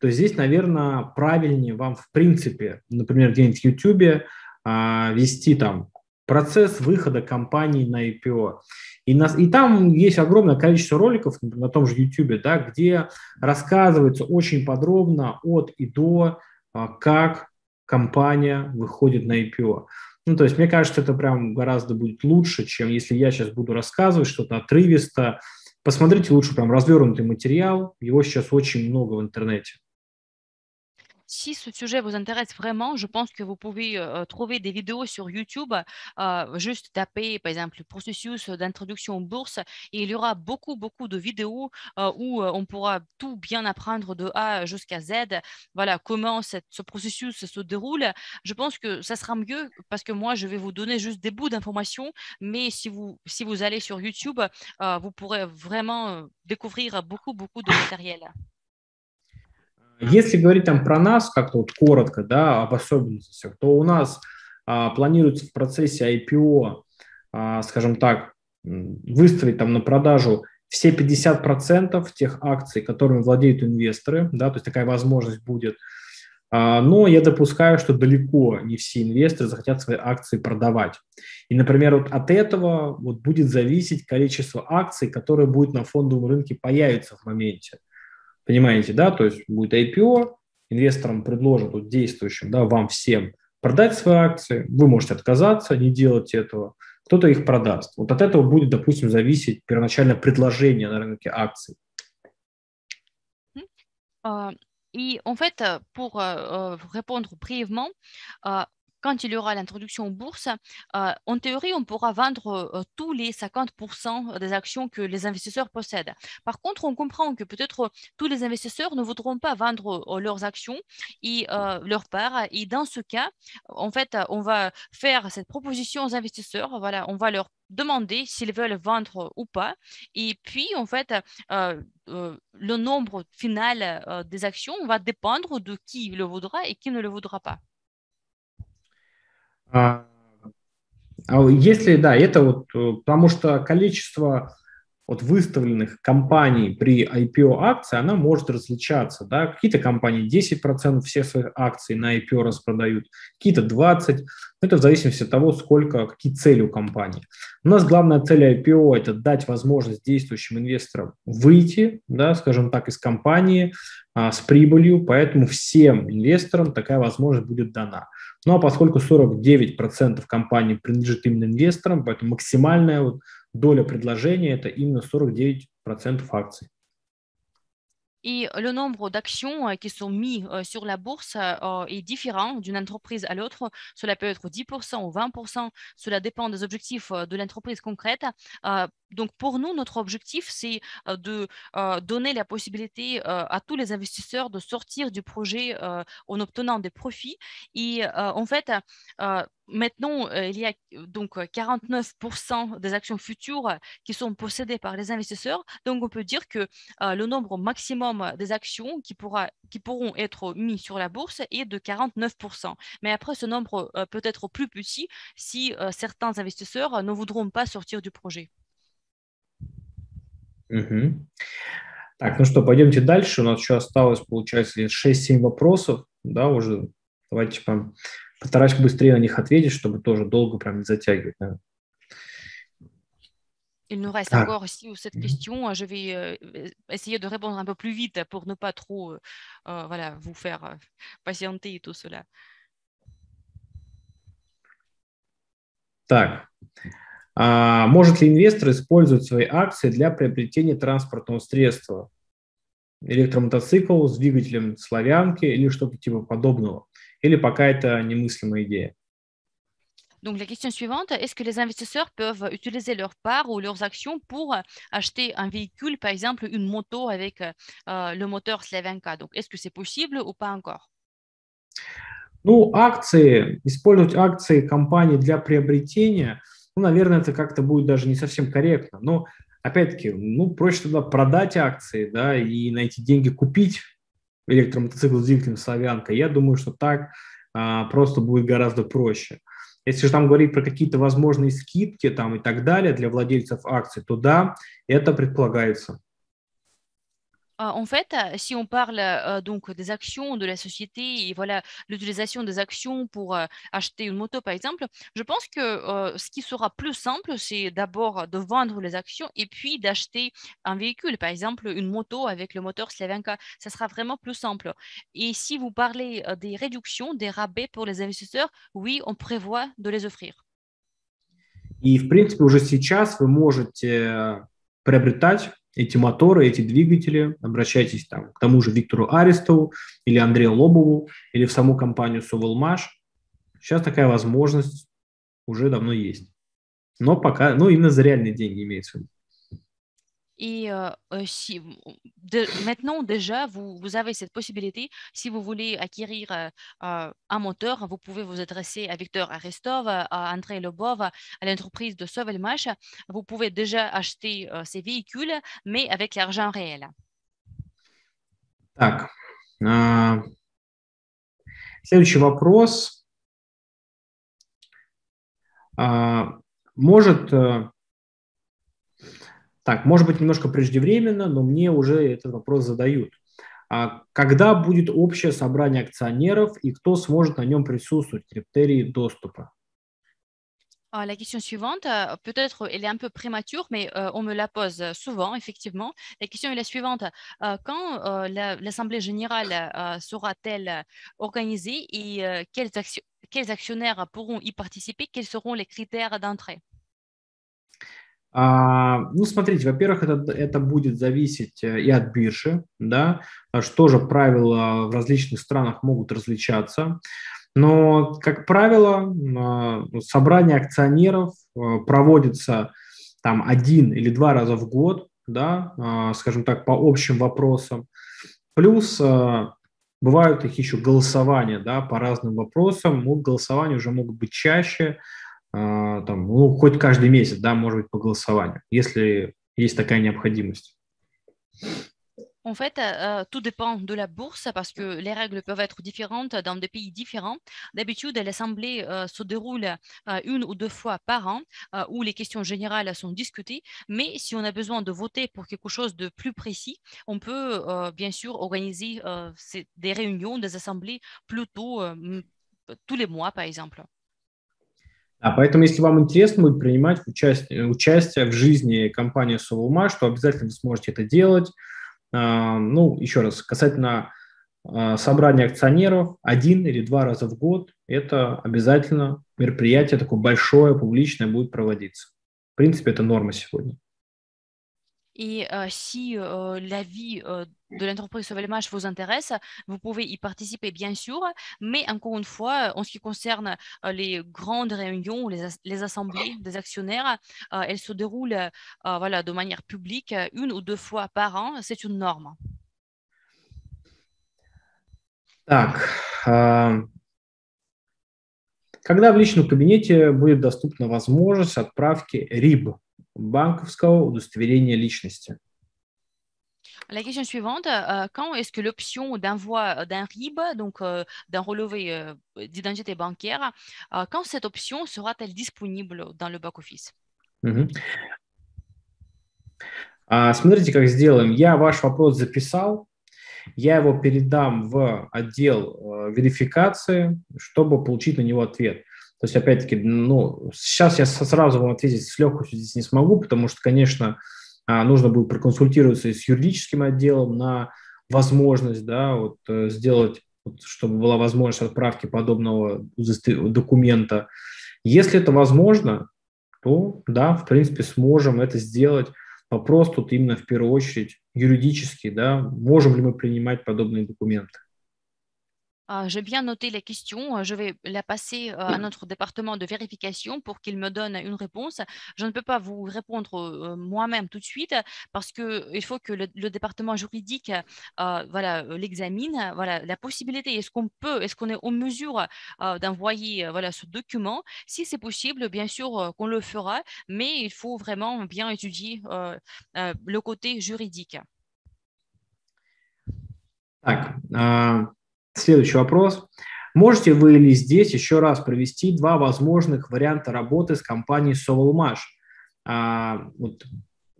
то здесь, наверное, правильнее вам в принципе, например, где-нибудь в YouTube а, вести там процесс выхода компании на IPO. И, нас, и там есть огромное количество роликов на том же YouTube, да, где рассказывается очень подробно от и до, а, как компания выходит на IPO. Ну, то есть мне кажется, это прям гораздо будет лучше, чем если я сейчас буду рассказывать что-то отрывисто. Посмотрите лучше прям развернутый материал, его сейчас очень много в интернете. Si ce sujet vous intéresse vraiment, je pense que vous pouvez euh, trouver des vidéos sur YouTube, euh, juste taper par exemple le processus d'introduction aux bourses et il y aura beaucoup, beaucoup de vidéos euh, où on pourra tout bien apprendre de A jusqu'à Z. Voilà comment ce processus se déroule. Je pense que ça sera mieux parce que moi, je vais vous donner juste des bouts d'informations, mais si vous, si vous allez sur YouTube, vous pourrez vraiment découvrir beaucoup, beaucoup de matériel. Если говорить там про нас, как-то вот коротко, да, об особенностях, то у нас а, планируется в процессе IPO, а, скажем так, выставить там на продажу все 50% тех акций, которыми владеют инвесторы, да, то есть такая возможность будет. А, но я допускаю, что далеко не все инвесторы захотят свои акции продавать. И, например, вот от этого вот будет зависеть количество акций, которые будут на фондовом рынке появиться в моменте. Понимаете, да? То есть будет IPO, инвесторам предложат, вот действующим, да, вам всем продать свои акции, вы можете отказаться, не делать этого, кто-то их продаст. Вот от этого будет, допустим, зависеть первоначальное предложение на рынке акций. Et en fait, pour euh, répondre brièvement, euh, quand il y aura l'introduction en bourse, euh, en théorie, on pourra vendre euh, tous les 50% des actions que les investisseurs possèdent. Par contre, on comprend que peut-être tous les investisseurs ne voudront pas vendre euh, leurs actions et leur part. Et dans ce cas, en fait, on va faire cette proposition aux investisseurs. Voilà, on va leur demander s'ils veulent vendre ou pas. Et puis, en fait, le nombre final des actions va dépendre de qui le voudra et qui ne le voudra pas. А, а если, да, это вот, э, потому что количество вот выставленных компаний при IPO акции, она может различаться. Да? Какие-то компании 10% всех своих акций на IPO распродают, какие-то 20%. Это в зависимости от того, сколько, какие цели у компании. У нас главная цель IPO – это дать возможность действующим инвесторам выйти, да, скажем так, из компании а, с прибылью, поэтому всем инвесторам такая возможность будет дана. Ну а поскольку 49% компаний принадлежит именно инвесторам, поэтому максимальная вот доля предложения – это именно 49% акций. Et le nombre d'actions euh, qui sont mises euh, sur la bourse euh, est différent d'une entreprise à l'autre. Cela peut être 10% ou 20%. Cela dépend des objectifs de l'entreprise concrète. Donc, pour nous, notre objectif, c'est de donner la possibilité à tous les investisseurs de sortir du projet en obtenant des profits. Et en fait, Maintenant, il y a donc 49% des actions futures qui sont possédées par les investisseurs. Donc, on peut dire que le nombre maximum des actions qui, pourra, qui pourront être mis sur la bourse est de 49%. Mais après, ce nombre peut être plus petit si certains investisseurs ne voudront pas sortir du projet. Угу. Так, ну что, пойдемте дальше. У нас еще осталось, получается, 6-7 вопросов, да, уже. Давайте прям постараюсь быстрее на них ответить, чтобы тоже долго прям не затягивать. Наверное. Il nous reste ah. encore aussi cette question. Je vais euh, essayer de répondre un peu plus vite pour ne pas trop euh, voilà, vous faire euh, patienter et tout cela. Так, а, может ли инвестор использовать свои акции для приобретения транспортного средства? Электромотоцикл с двигателем славянки или что-то типа подобного? Или пока это немыслимая идея? Donc la question suivante, est-ce que les investisseurs peuvent utiliser leurs parts ou leurs actions pour acheter un véhicule, par exemple une moto avec euh, le moteur Slavenka Donc est-ce que c'est possible ou pas encore Ну, акции, использовать акции компании для приобретения – ну, наверное, это как-то будет даже не совсем корректно. Но, опять-таки, ну, проще тогда продать акции, да, и на эти деньги купить электромотоцикл с двигателем «Славянка». Я думаю, что так а, просто будет гораздо проще. Если же там говорить про какие-то возможные скидки там и так далее для владельцев акций, то да, это предполагается. Euh, en fait, euh, si on parle euh, donc des actions de la société et voilà l'utilisation des actions pour acheter une moto, par exemple, je pense que ce qui sera plus simple, c'est d'abord de vendre les actions et puis d'acheter un véhicule, par exemple une moto avec le moteur Slavenka. Ça sera vraiment plus simple. Et si vous parlez des réductions, des rabais pour les investisseurs, oui, on prévoit de les offrir. И, в принципе, уже сейчас вы можете приобретать эти моторы, эти двигатели, обращайтесь там, к тому же Виктору Арестову или Андрею Лобову или в саму компанию Совелмаш. Сейчас такая возможность уже давно есть. Но пока, ну, именно за реальные деньги имеется в виду. Et euh, si, de, maintenant, déjà, vous, vous, avez cette possibilité. Si vous voulez acquérir euh, un moteur, vous pouvez vous adresser à Victor Arestov, à André Lobov, à l'entreprise de Sovelmash. Vous pouvez déjà acheter euh, ces véhicules, mais avec l'argent réel. Так, э, следующий вопрос. Э, может Так, может быть, немножко преждевременно, но мне уже этот вопрос задают. А когда будет общее собрание акционеров и кто сможет на нем присутствовать, критерии доступа? La question suivante, euh, peut-être elle est un peu prémature, mais euh, on me la pose souvent, effectivement. La question est la suivante. Euh, quand l'Assemblée générale sera-t-elle organisée et quels, quels actionnaires pourront y participer Quels seront les critères d'entrée А, ну, смотрите, во-первых, это, это будет зависеть э, и от биржи, да, что же правила в различных странах могут различаться. Но, как правило, а, собрание акционеров э, проводится там один или два раза в год, да, а, скажем так, по общим вопросам. Плюс бывают их еще голосования, да, по разным вопросам. Ну, голосования уже могут быть чаще, там, ну, хоть каждый месяц, да, может быть, по голосованию, если есть такая необходимость. En fait, euh, tout dépend de la bourse parce que les règles peuvent être différentes dans des pays différents. D'habitude, l'Assemblée euh, se déroule euh, une ou deux fois par an où les questions générales sont discutées. Mais si on a besoin de voter pour quelque chose de plus précis, on peut bien sûr organiser des réunions, des assemblées plutôt tous les mois, par exemple. А поэтому, если вам интересно будет принимать участие, участие в жизни компании Soluma, то обязательно вы сможете это делать. А, ну, еще раз, касательно а, собрания акционеров, один или два раза в год, это обязательно мероприятие такое большое, публичное будет проводиться. В принципе, это норма сегодня. Et euh, si euh, la vie euh, de l'entreprise Sauvelmash vous intéresse, vous pouvez y participer bien sûr, mais encore une fois, en ce qui concerne les grandes réunions, les, les assemblées des actionnaires, elles se déroulent voilà, de manière publique une ou deux fois par an, c'est une norme. Так, когда в личном кабинете будет доступна возможность отправки РИБ Банковского удостоверения личности. La question suivante, euh, quand est-ce que l'option d'envoi d'un RIB, donc euh, d'un relevé euh, d'identité bancaire, euh, quand cette option sera-t-elle disponible dans le back-office угу. а, Смотрите, как сделаем. Я ваш вопрос записал, я его передам в отдел э, верификации, чтобы получить на него ответ. То есть, опять-таки, ну, сейчас я сразу вам ответить с легкостью здесь не смогу, потому что, конечно, а, нужно будет проконсультироваться с юридическим отделом на возможность, да, вот э, сделать, вот, чтобы была возможность отправки подобного документа. Если это возможно, то, да, в принципе, сможем это сделать. Вопрос тут именно в первую очередь юридический, да, можем ли мы принимать подобные документы. Ah, j'ai bien noté les questions. Je vais la passer euh, à notre département de vérification pour qu'il me donne une réponse. Je ne peux pas vous répondre euh, moi-même tout de suite parce qu'il faut que le, département juridique euh, voilà, l'examine. Voilà, la possibilité, est-ce qu'on peut, est-ce qu'on est en mesure d'envoyer voilà, ce document Si c'est possible, bien sûr qu'on le fera, mais il faut vraiment bien étudier le côté juridique. Так, Следующий вопрос. Можете вы ли здесь еще раз провести два возможных варианта работы с компанией Sovelmash? А, вот,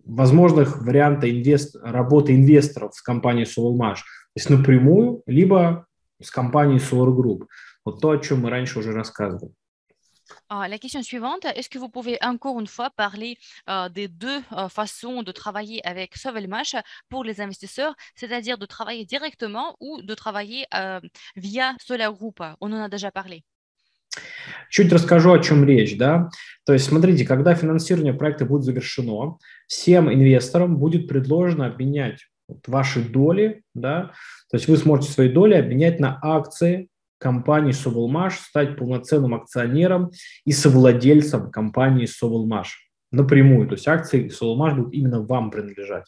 возможных варианта инвест... работы инвесторов с компанией Solarmash, то есть напрямую, либо с компанией Solar Group. Вот то, о чем мы раньше уже рассказывали. Ah, la question suivante, est-ce que vous pouvez encore une fois parler euh, des deux euh, façons de travailler avec Sovelmash pour les investisseurs, c'est-à-dire de travailler directement ou de travailler euh, via Solar Group On en a déjà parlé. Чуть расскажу, о чем речь. Да? То есть, смотрите, когда финансирование проекта будет завершено, всем инвесторам будет предложено обменять вот ваши доли, да, то есть вы сможете свои доли обменять на акции компании Соболмаш, стать полноценным акционером и совладельцем компании Соболмаш напрямую. То есть акции Соболмаш будут именно вам принадлежать.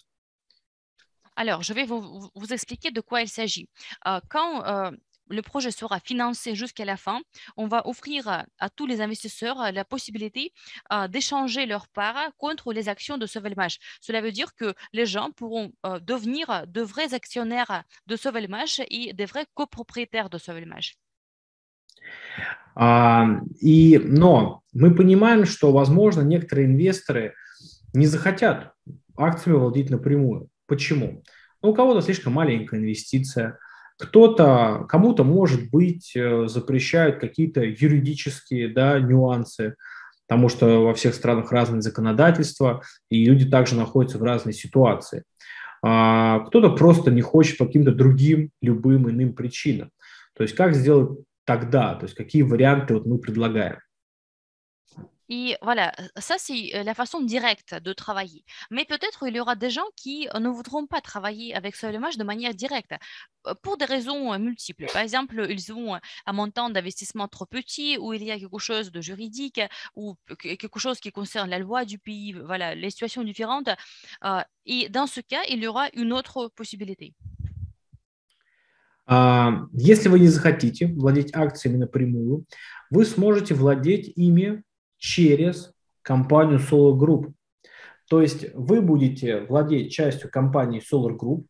Alors, je vais vous, vous expliquer de quoi il s'agit. Euh, quand euh, le projet sera financé jusqu'à la fin, on va offrir à tous les investisseurs la possibilité euh, d'échanger leurs parts contre les actions de Sovelmash. Cela veut dire que les gens pourront euh, devenir de vrais actionnaires de Sovelmash et des vrais copropriétaires de Sovelmash. А, и, но мы понимаем, что, возможно, некоторые инвесторы не захотят акциями владеть напрямую. Почему? Ну, у кого-то слишком маленькая инвестиция, кто-то, кому-то, может быть, э, запрещают какие-то юридические да, нюансы, потому что во всех странах разные законодательства, и люди также находятся в разной ситуации. А кто-то просто не хочет по каким-то другим, любым иным причинам. То есть как сделать тогда, то есть какие варианты вот мы предлагаем. Et voilà, ça c'est la façon directe de travailler. Mais peut-être il y aura des gens qui ne voudront pas travailler avec ce LMH de manière directe pour des raisons multiples. Par exemple, ils ont un montant d'investissement trop petit ou il y a quelque chose de juridique ou quelque chose qui concerne la loi du pays, voilà, les situations différentes. Et dans ce cas, il y aura une autre possibilité. Если вы не захотите владеть акциями напрямую, вы сможете владеть ими через компанию Solar Group. То есть вы будете владеть частью компании Solar Group,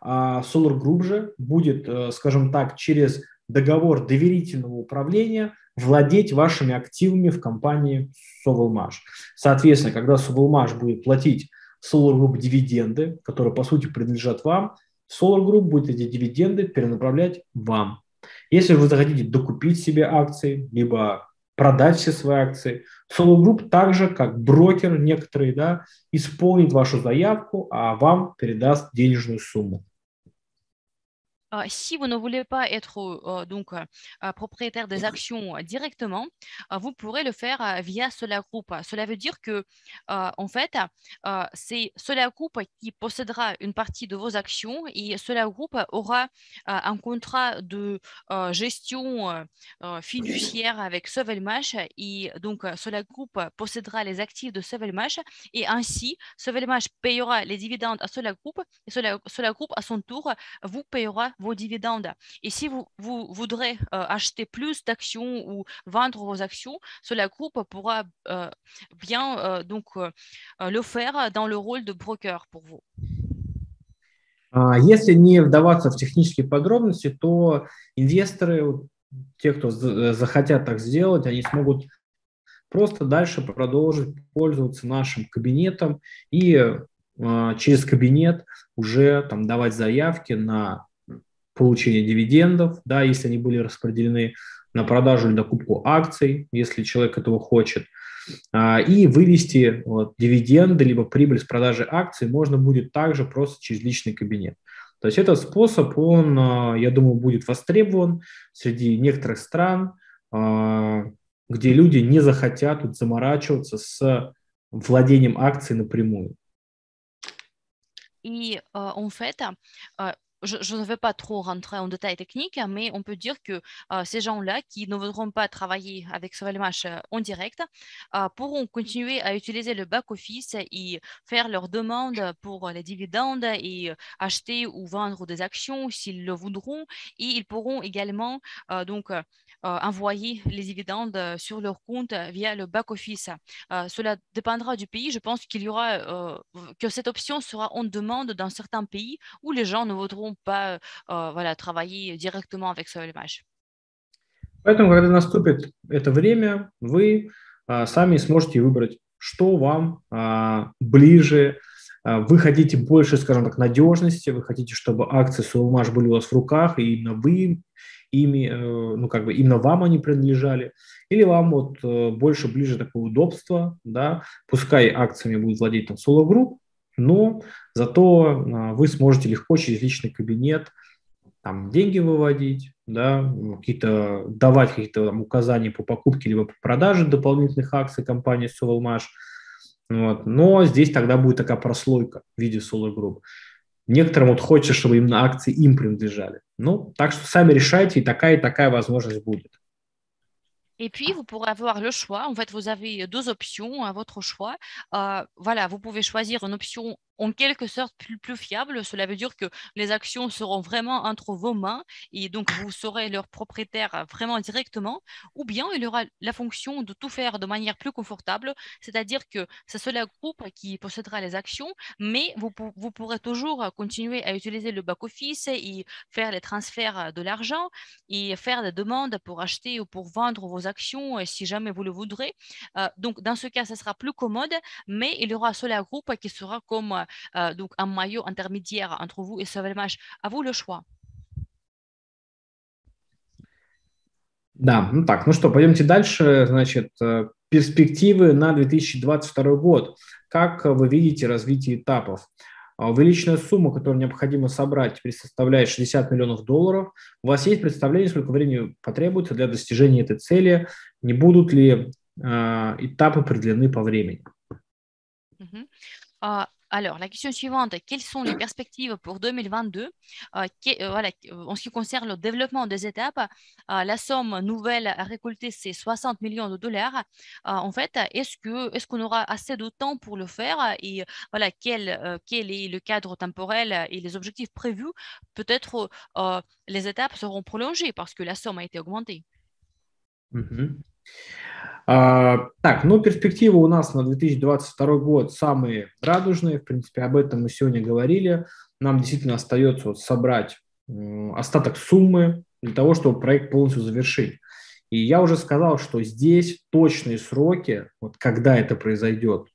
а Solar Group же будет, э, скажем так, через договор доверительного управления владеть вашими активами в компании Sovelmash. Соответственно, когда Sovelmash будет платить Solar Group дивиденды, которые по сути принадлежат вам, Solar Group будет эти дивиденды перенаправлять вам. Если вы захотите докупить себе акции, либо продать все свои акции. Solo Group также, как брокер некоторые, да, исполнит вашу заявку, а вам передаст денежную сумму. Euh, si vous ne voulez pas être euh, donc euh, propriétaire des actions directement, vous pourrez le faire via Solar Group. Cela veut dire que en fait, c'est Solar Group qui possédera une partie de vos actions et Solar Group aura un contrat de gestion fiduciaire avec Sovelmash et donc Solar Group possédera les actifs de Sovelmash et ainsi Sovelmash payera les dividendes à Solar Group et Solar, Solar Group à son tour vous payera vos dividendes. Et si vous, vous voudrez euh, acheter plus d'actions ou vendre vos actions, cela groupe pourra euh, bien euh, donc euh, le faire dans le rôle de broker pour vous. Если не вдаваться в технические подробности, то инвесторы, те, кто захотят так сделать, они смогут просто дальше продолжить пользоваться нашим кабинетом и э, через кабинет уже там давать заявки на получения дивидендов, да, если они были распределены на продажу или докупку акций, если человек этого хочет, а, и вывести вот, дивиденды либо прибыль с продажи акций можно будет также просто через личный кабинет. То есть этот способ, он, а, я думаю, будет востребован среди некоторых стран, а, где люди не захотят тут заморачиваться с владением акций напрямую. И en fait, je, ne vais pas trop rentrer en détails techniques, mais on peut dire que euh, ces gens-là qui ne voudront pas travailler avec Sovelmash euh, en direct euh, pourront continuer à utiliser le back-office et faire leurs demandes pour les dividendes et acheter ou vendre des actions s'ils le voudront. Et ils pourront également donc envoyer les dividendes sur leur compte via le back-office. cela dépendra du pays. Je pense qu'il y aura que cette option sera en demande dans certains pays où les gens ne voudront pas euh, voilà, travailler directement avec ce LMH. Поэтому, когда наступит это время, вы а, сами сможете выбрать, что вам а, ближе, а, вы хотите больше, скажем так, надежности, вы хотите, чтобы акции Сулмаш были у вас в руках, и именно вы ими, э, ну, как бы именно вам они принадлежали, или вам вот э, больше ближе такое удобство, да, пускай акциями будет владеть там Solo Group, но зато а, вы сможете легко через личный кабинет там деньги выводить, да, какие-то давать какие-то там, указания по покупке либо по продаже дополнительных акций компании Sovelmash. Вот. Но здесь тогда будет такая прослойка в виде Solar Group. Некоторым вот хочется, чтобы именно акции им принадлежали. Ну, так что сами решайте, и такая, и такая возможность будет. Et puis, vous pourrez avoir le choix. En fait, vous avez deux options à votre choix. Euh, voilà, vous pouvez choisir une option en quelque sorte plus, fiable. Cela veut dire que les actions seront vraiment entre vos mains et donc vous serez leur propriétaire vraiment directement. Ou bien il aura la fonction de tout faire de manière plus confortable, c'est-à-dire que c'est cela groupe qui possédera les actions, mais vous, vous pourrez toujours continuer à utiliser le back-office et faire les transferts de l'argent et faire des demandes pour acheter ou pour vendre vos actions si jamais vous le voudrez. Euh, donc, dans ce cas, ce sera plus commode, mais il y aura cela groupe qui sera comme euh, donc un maillot intermédiaire entre vous et Savelmash. À vous le choix. Да, ну так, ну что, пойдемте дальше. Значит, э, перспективы на 2022 год. Как вы видите развитие этапов? А, увеличенная сумма, которую необходимо собрать, теперь составляет 60 миллионов долларов. У вас есть представление, сколько времени потребуется для достижения этой цели? Не будут ли э, этапы определены по времени? Uh-huh. Uh, Alors, la question suivante, quelles sont les perspectives pour 2022 euh, euh, euh, En ce qui concerne le développement des étapes, la somme nouvelle à récolter, c'est 60 millions de dollars. en fait, est-ce qu'on aura assez de temps pour le faire? Et voilà, quel, est le cadre temporel et les objectifs prévus? Peut-être les étapes seront prolongées parce que la somme a été augmentée. Mm-hmm. Так, ну, перспективы у нас на 2022 год самые радужные. В принципе, об этом мы сегодня говорили. Нам действительно остается вот собрать остаток суммы для того, чтобы проект полностью завершить. И я уже сказал, что здесь точные сроки, вот когда это произойдет,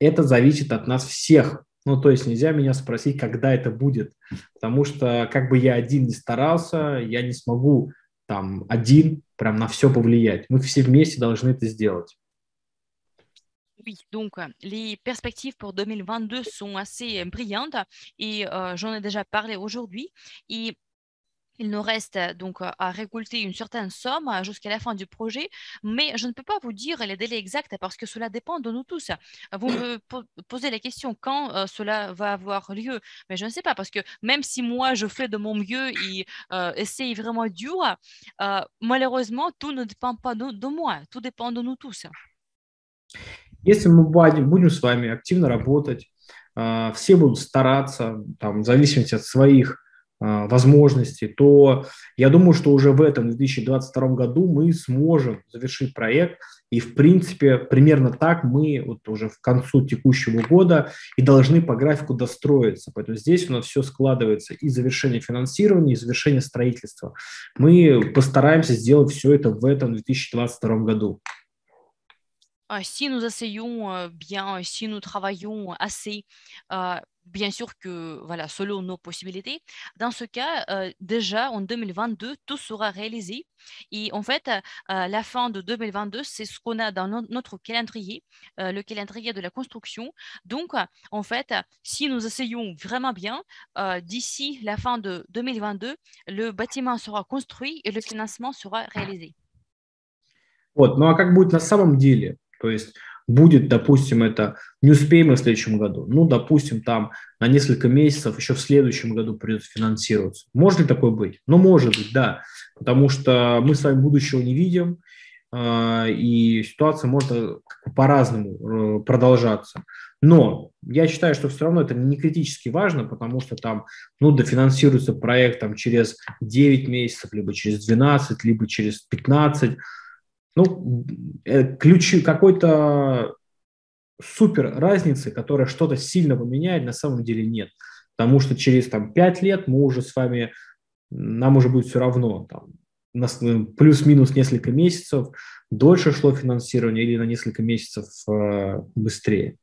это зависит от нас всех. Ну, то есть нельзя меня спросить, когда это будет, потому что как бы я один не старался, я не смогу там один прям на все повлиять. Мы все вместе должны это сделать. Oui, donc les perspectives pour 2022 sont assez brillantes et euh, j'en ai déjà parlé aujourd'hui. Et Il nous reste donc à récolter une certaine somme jusqu'à la fin du projet, mais je ne peux pas vous dire les délais exacts parce que cela dépend de nous tous. Vous me posez la question quand cela va avoir lieu, mais je ne sais pas parce que même si moi je fais de mon mieux et euh, essaye vraiment dur, euh, malheureusement tout ne dépend pas de, de moi, tout dépend de nous tous. Если мы будем с вами активно работать, все будут стараться, там, в зависимости от своих А, возможности, то я думаю, что уже в этом 2022 году мы сможем завершить проект. И, в принципе, примерно так мы вот уже в концу текущего года и должны по графику достроиться. Поэтому здесь у нас все складывается и завершение финансирования, и завершение строительства. Мы постараемся сделать все это в этом 2022 году. Si nous essayons bien, si nous travaillons assez, bien sûr que, voilà, selon nos possibilités. Dans ce cas, euh, déjà en 2022, tout sera réalisé. Et en fait, euh, la fin de 2022, c'est ce qu'on a dans notre calendrier, euh, le calendrier de la construction. Donc, en fait, si nous essayons vraiment bien, d'ici la fin de 2022, le bâtiment sera construit et le financement sera réalisé. Вот, ну а как будет на самом деле? То есть будет, допустим, это не успеем мы в следующем году, ну, допустим, там на несколько месяцев еще в следующем году придется финансироваться. Может ли такое быть? Ну, может быть, да, потому что мы с вами будущего не видим, а, и ситуация может э, по-разному э, продолжаться. Но я считаю, что все равно это не критически важно, потому что там, ну, дофинансируется проект там через 9 месяцев, либо через 12, либо через 15 ну, э, ключи какой-то супер разницы, которая что-то сильно поменяет, на самом деле нет. Потому что через там, 5 лет мы уже с вами, нам уже будет все равно, там, плюс-минус несколько месяцев дольше шло финансирование или на несколько месяцев быстрее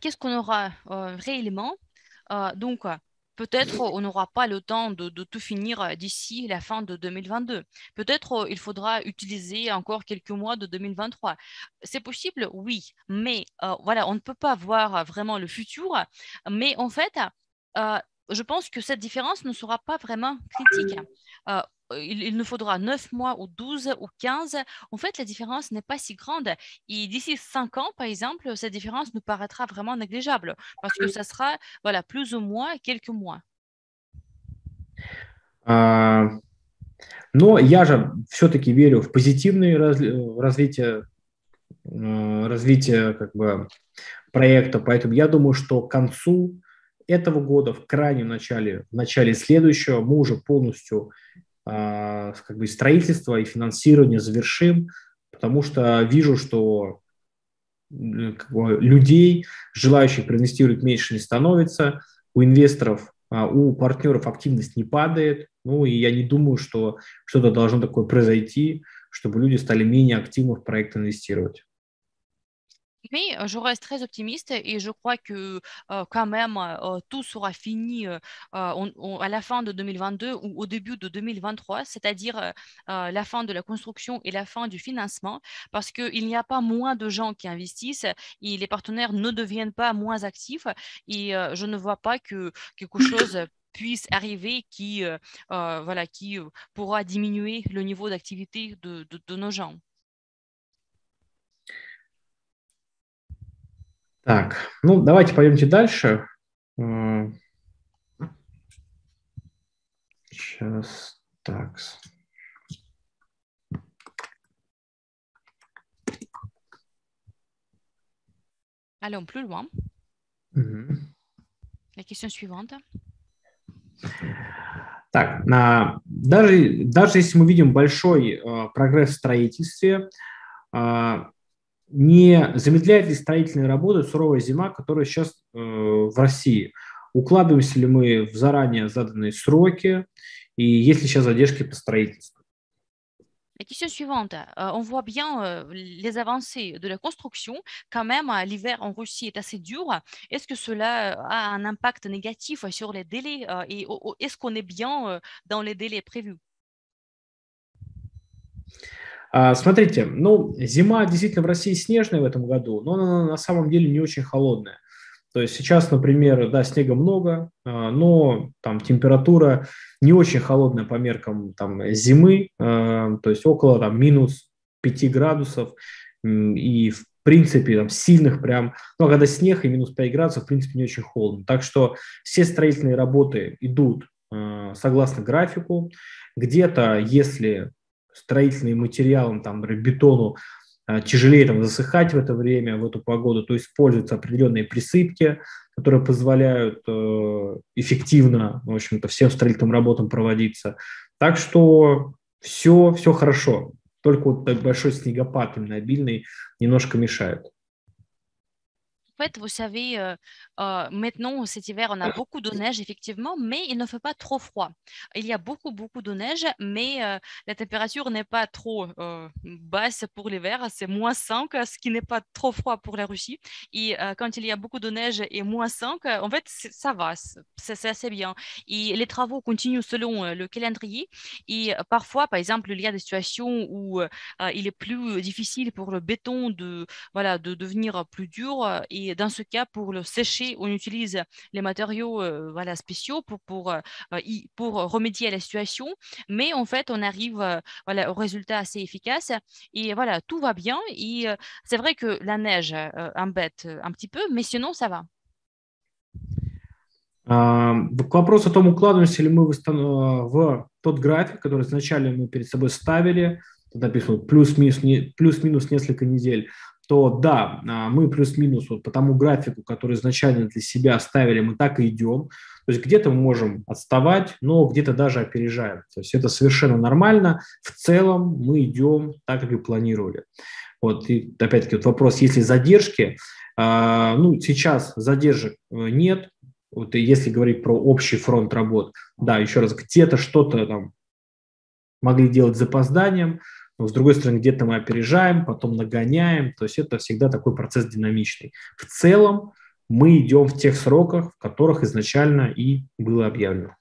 Qu'est-ce qu'on aura réellement Donc, peut-être on n'aura pas le temps de, tout finir d'ici la fin de 2022. Peut-être il faudra utiliser encore quelques mois de 2023. C'est possible, oui, mais voilà, on ne peut pas voir vraiment le futur. Mais en fait, je pense que cette différence ne sera pas vraiment critique. Euh, il, il, nous faudra 9 mois ou 12 ou 15. En fait, la différence n'est pas si grande. Et d'ici 5 ans, par exemple, cette différence nous paraîtra vraiment négligeable parce que ça sera voilà, plus ou moins quelques mois. А, но я же все-таки верю в позитивное раз, развитие, развитие как бы, проекта, поэтому я думаю, что к концу этого года, в крайнем начале, в начале следующего, мы уже полностью э, как бы строительство и финансирование завершим, потому что вижу, что как бы, людей, желающих проинвестировать меньше не становится, у инвесторов, э, у партнеров активность не падает, ну и я не думаю, что что-то должно такое произойти, чтобы люди стали менее активно в проект инвестировать. Mais je reste très optimiste et je crois que quand même tout sera fini à la fin de 2022 ou au début de 2023, c'est-à-dire la fin de la construction et la fin du financement, parce qu'il n'y a pas moins de gens qui investissent et les partenaires ne deviennent pas moins actifs et je ne vois pas que quelque chose puisse arriver qui, voilà, qui pourra diminuer le niveau d'activité de nos gens. Так, ну давайте пойдемте дальше. Сейчас, так. Allons plus loin. Угу. La question suivante. Так, на, даже, даже если мы видим большой э, прогресс в строительстве, э, не замедляет ли строительные работы суровая зима, которая сейчас э, в России? Укладываемся ли мы в заранее заданные сроки и есть ли сейчас задержки по строительству? La question suivante, euh, on voit bien euh, les avancées de la construction. Quand même, euh, l'hiver en Russie est assez dur. Est-ce que cela a un impact négatif sur les délais et est-ce qu'on est bien dans les délais prévus А, смотрите, ну, зима действительно в России снежная в этом году, но она на самом деле не очень холодная. То есть сейчас, например, да, снега много, а, но там температура не очень холодная по меркам там, зимы, а, то есть около там, минус 5 градусов. И в принципе там, сильных прям, ну, а когда снег и минус 5 градусов, в принципе, не очень холодно. Так что все строительные работы идут согласно графику. Где-то, если строительные материалы, там, бетону, а, тяжелее там, засыхать в это время, в эту погоду, то используются определенные присыпки, которые позволяют э, эффективно, в общем-то, всем строительным работам проводиться. Так что все, все хорошо. Только вот большой снегопад именно обильный немножко мешает. En fait, vous euh, euh, maintenant, cet hiver, on a beaucoup de neige, effectivement, mais il ne fait pas trop froid. Il y a beaucoup, beaucoup de neige, mais euh, la température n'est pas trop basse pour l'hiver. C'est moins 5, ce qui n'est pas trop froid pour la Russie. Et quand il y a beaucoup de neige et moins 5, en fait, ça va, c'est assez bien. Et les travaux continuent selon le calendrier. Et parfois, par exemple, il y a des situations où il est plus difficile pour le béton de, voilà, de devenir plus dur. Et dans ce cas, pour le sécher, on utilise les matériaux euh, voilà, spéciaux pour, pour, euh, pour remédier à la situation. Mais en fait, on arrive euh, voilà, au résultat assez efficace. Et voilà, tout va bien. Et c'est vrai que la neige embête un petit peu, mais sinon, ça va. К вопросу о том, укладываемся ли мы в, в тот график, который изначально мы перед собой ставили, тут написано плюс-минус плюс -минус несколько недель То да, а, мы плюс-минус вот по тому графику, который изначально для себя ставили, мы так и идем. То есть где-то мы можем отставать, но где-то даже опережаем. То есть это совершенно нормально. В целом мы идем так, как и планировали. Вот, и опять-таки вот вопрос, есть ли задержки? А, ну, сейчас задержек э, нет. Вот если говорить про общий фронт работ, да, еще раз, где-то что-то там могли делать с запозданием, но с другой стороны, где-то мы опережаем, потом нагоняем, то есть это всегда такой процесс динамичный. В целом мы идем в тех сроках, в которых изначально и было объявлено.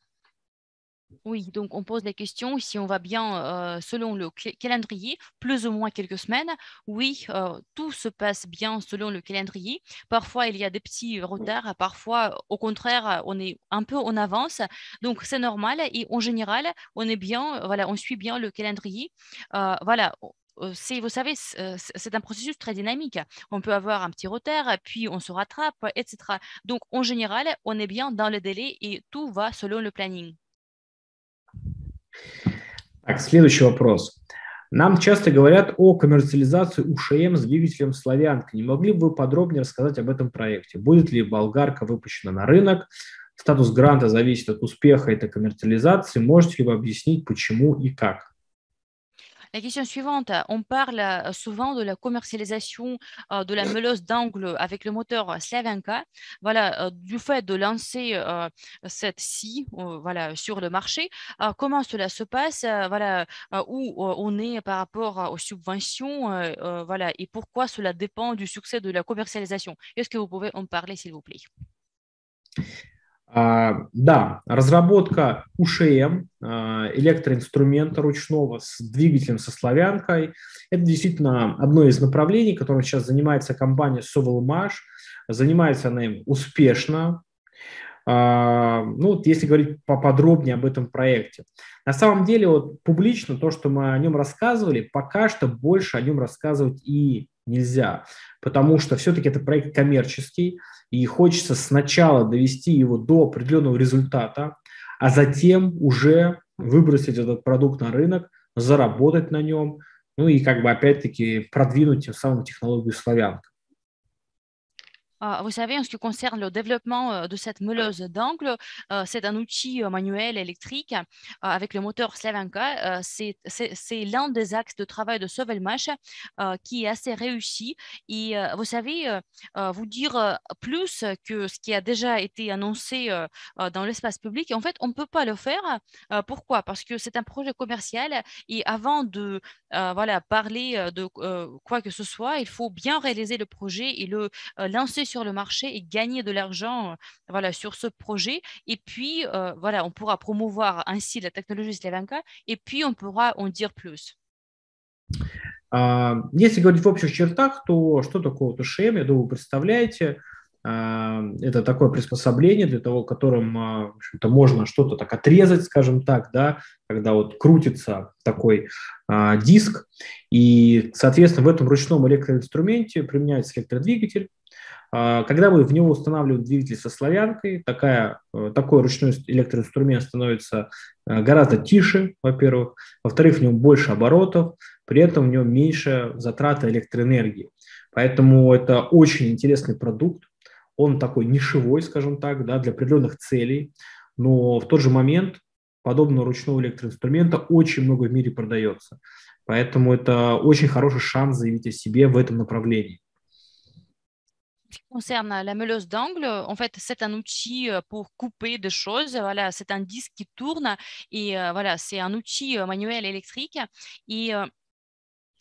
Oui, donc on pose la question si on va bien euh, selon le calendrier, plus ou moins quelques semaines. Oui, euh, tout se passe bien selon le calendrier. Parfois, il y a des petits retards, parfois, au contraire, on est un peu en avance. Donc, c'est normal et en général, on est bien, voilà, on suit bien le calendrier. Euh, voilà, vous savez, c'est un processus très dynamique. On peut avoir un petit retard, puis on se rattrape, etc. Donc, en général, on est bien dans le délai et tout va selon le planning. Так, следующий вопрос. Нам часто говорят о коммерциализации УШМ с двигателем «Славянка». Не могли бы вы подробнее рассказать об этом проекте? Будет ли болгарка выпущена на рынок? Статус гранта зависит от успеха этой коммерциализации. Можете ли вы объяснить, почему и как? La question suivante, on parle euh, souvent de la commercialisation euh, de la (coughs) meuleuse d'angle avec le moteur Slavenka, voilà, euh, du fait de lancer cette scie voilà, sur le marché. comment cela se passe, voilà, où on est par rapport aux subventions, voilà, et pourquoi cela dépend du succès de la commercialisation? Est-ce que vous pouvez en parler, s'il vous plaît? А, да, разработка УШМ, а, электроинструмента ручного с двигателем со славянкой, это действительно одно из направлений, которым сейчас занимается компания Sovelmash. Занимается она им успешно. А, ну, если говорить поподробнее об этом проекте. На самом деле, вот публично то, что мы о нем рассказывали, пока что больше о нем рассказывать и нельзя, потому что все-таки это проект коммерческий, и хочется сначала довести его до определенного результата, а затем уже выбросить этот продукт на рынок, заработать на нем, ну и как бы опять-таки продвинуть тем самым технологию славянка. Ah, vous savez, en ce qui concerne le développement de cette meuleuse d'angle, c'est un outil manuel électrique avec le moteur Slavenka. c'est l'un des axes de travail de Sovelmash qui est assez réussi. Et vous savez, vous dire plus que ce qui a déjà été annoncé dans l'espace public, en fait, on ne peut pas le faire. pourquoi? Parce que c'est un projet commercial et avant de voilà, parler de quoi que ce soit, il faut bien réaliser le projet et le lancer sur le marché et gagner de l'argent voilà, sur ce projet. Et puis, voilà, on pourra promouvoir ainsi la technologie Slavenka et puis on pourra en dire plus. Если говорить в общих чертах, то что такое ТШМ, я думаю, вы представляете, это такое приспособление, для того, которым в общем-то, можно что-то так отрезать, скажем так, да, когда вот крутится такой а, диск, и, соответственно, в этом ручном электроинструменте применяется электродвигатель, а, когда мы в него устанавливаем двигатель со славянкой, такая, э, такой ручной электроинструмент становится э, гораздо тише, во-первых. Во-вторых, в нем больше оборотов, при этом в нем меньше затраты электроэнергии. Поэтому это очень интересный продукт. Он такой нишевой, скажем так, да, для определенных целей. Но в тот же момент подобного ручного электроинструмента очень много в мире продается. Поэтому это очень хороший шанс заявить о себе в этом направлении. Qui concerne la meuleuse d'angle, en fait, c'est un outil euh, pour couper des choses. Voilà, c'est un disque qui tourne et euh, voilà, c'est un outil euh, manuel électrique. Et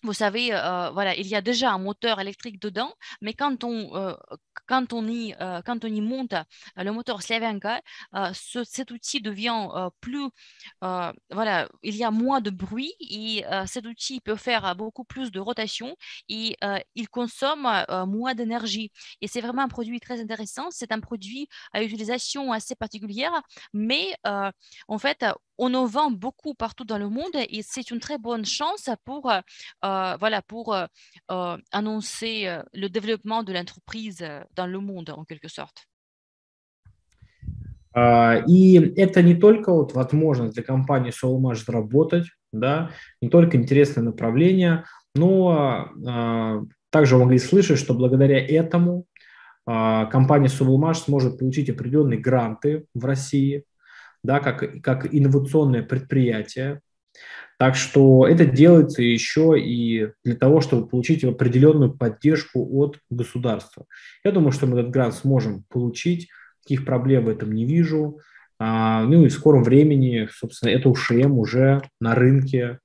vous savez, voilà, il y a déjà un moteur électrique dedans, mais quand on, quand on y, euh, quand on y monte euh, le moteur Slavenka, euh, cet outil devient plus, voilà, il y a moins de bruit et cet outil peut faire beaucoup plus de rotation et il consomme moins d'énergie. Et c'est vraiment un produit très intéressant. C'est un produit à utilisation assez particulière, mais en fait, on en vend beaucoup partout dans le monde et c'est une très bonne chance pour, voilà, pour annoncer le développement de l'entreprise dans le monde, en quelque sorte. И это не только вот возможность для компании Soulmash заработать, да, не только интересное направление, но а, также вы могли слышать, что благодаря этому а, компания Soulmash сможет получить определенные гранты в России, да, как, как инновационное предприятие, так что это делается еще и для того, чтобы получить определенную поддержку от государства. Я думаю, что мы этот грант сможем получить, каких проблем в этом не вижу. А, ну и в скором времени, собственно, это УШМ уже на рынке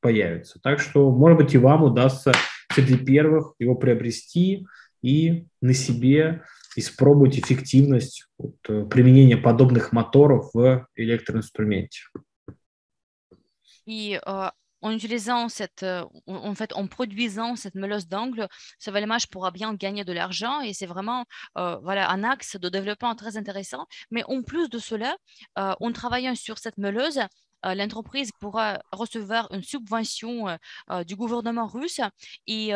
появится. Так что, может быть, и вам удастся среди первых его приобрести и на себе испробовать эффективность вот, э, применения подобных моторов в электроинструменте. И uh, en utilisant cette, euh, en fait, en produisant cette meuleuse d'angle, ce valemage pourra bien gagner de l'argent et c'est vraiment euh, voilà, un axe de développement très intéressant. Mais en plus de cela, euh, en travaillant sur cette meuleuse, euh, l'entreprise pourra recevoir une subvention euh, euh, du gouvernement russe et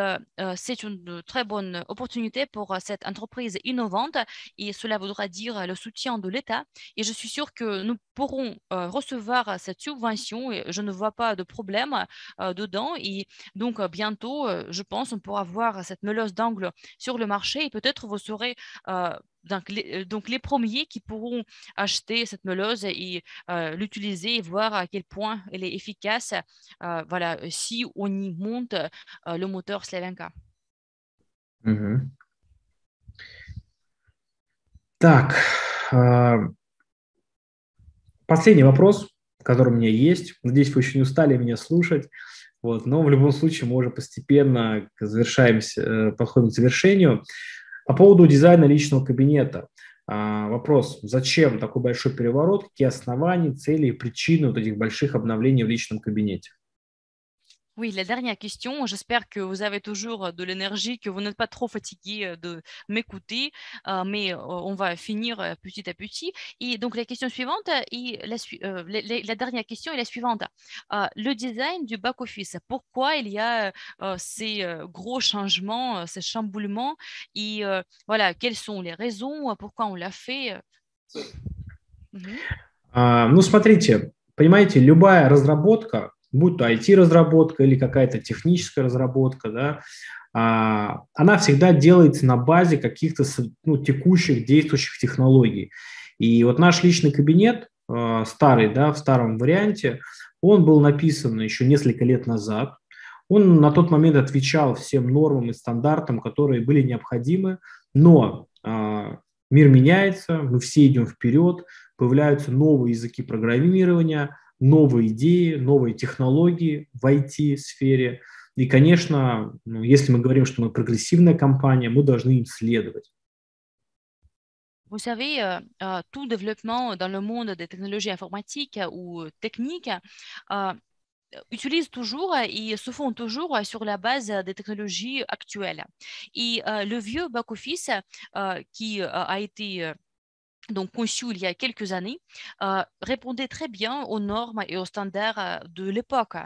c'est une très bonne opportunité pour cette entreprise innovante et cela voudra dire le soutien de l'État. Et je suis sûre que nous pourrons recevoir cette subvention et je ne vois pas de problème dedans. Et donc bientôt, je pense, on pourra voir cette meuleuse d'angle sur le marché et peut-être vous serez donc les, euh, donc les, premiers qui pourront acheter cette meuleuse et euh, l'utiliser et voir à quel point elle est efficace euh, voilà, si on y monte euh, le moteur Slavenka. Угу. Так, э, последний вопрос, который у меня есть. Надеюсь, вы еще не устали меня слушать. Вот, но в любом случае мы уже постепенно завершаемся, подходим к завершению. По поводу дизайна личного кабинета. А, вопрос, зачем такой большой переворот, какие основания, цели и причины вот этих больших обновлений в личном кабинете? Oui, la dernière question. J'espère que vous avez toujours de l'énergie, que vous n'êtes pas trop fatigué euh, de m'écouter, euh, mais euh, on va finir petit à petit. Et donc, la question suivante, et la, la, dernière question est la suivante. le design du back-office, pourquoi il y a ces gros changements, ces chamboulements et voilà, quelles sont les raisons, pourquoi on l'a fait Ну, смотрите, понимаете, любая разработка, будь то IT-разработка или какая-то техническая разработка, да, а, она всегда делается на базе каких-то ну, текущих действующих технологий. И вот наш личный кабинет, а, старый, да, в старом варианте, он был написан еще несколько лет назад. Он на тот момент отвечал всем нормам и стандартам, которые были необходимы, но а, мир меняется, мы все идем вперед, появляются новые языки программирования, новые идеи, новые технологии в IT-сфере. И, конечно, ну, если мы говорим, что мы прогрессивная компания, мы должны им следовать. Vous savez, euh, euh, tout développement dans le monde des technologies informatiques ou techniques euh, utilise toujours et se font toujours sur la base des technologies actuelles. Et le vieux back-office qui a été donc conçu il y a quelques années, euh, répondait très bien aux normes et aux standards euh, de l'époque.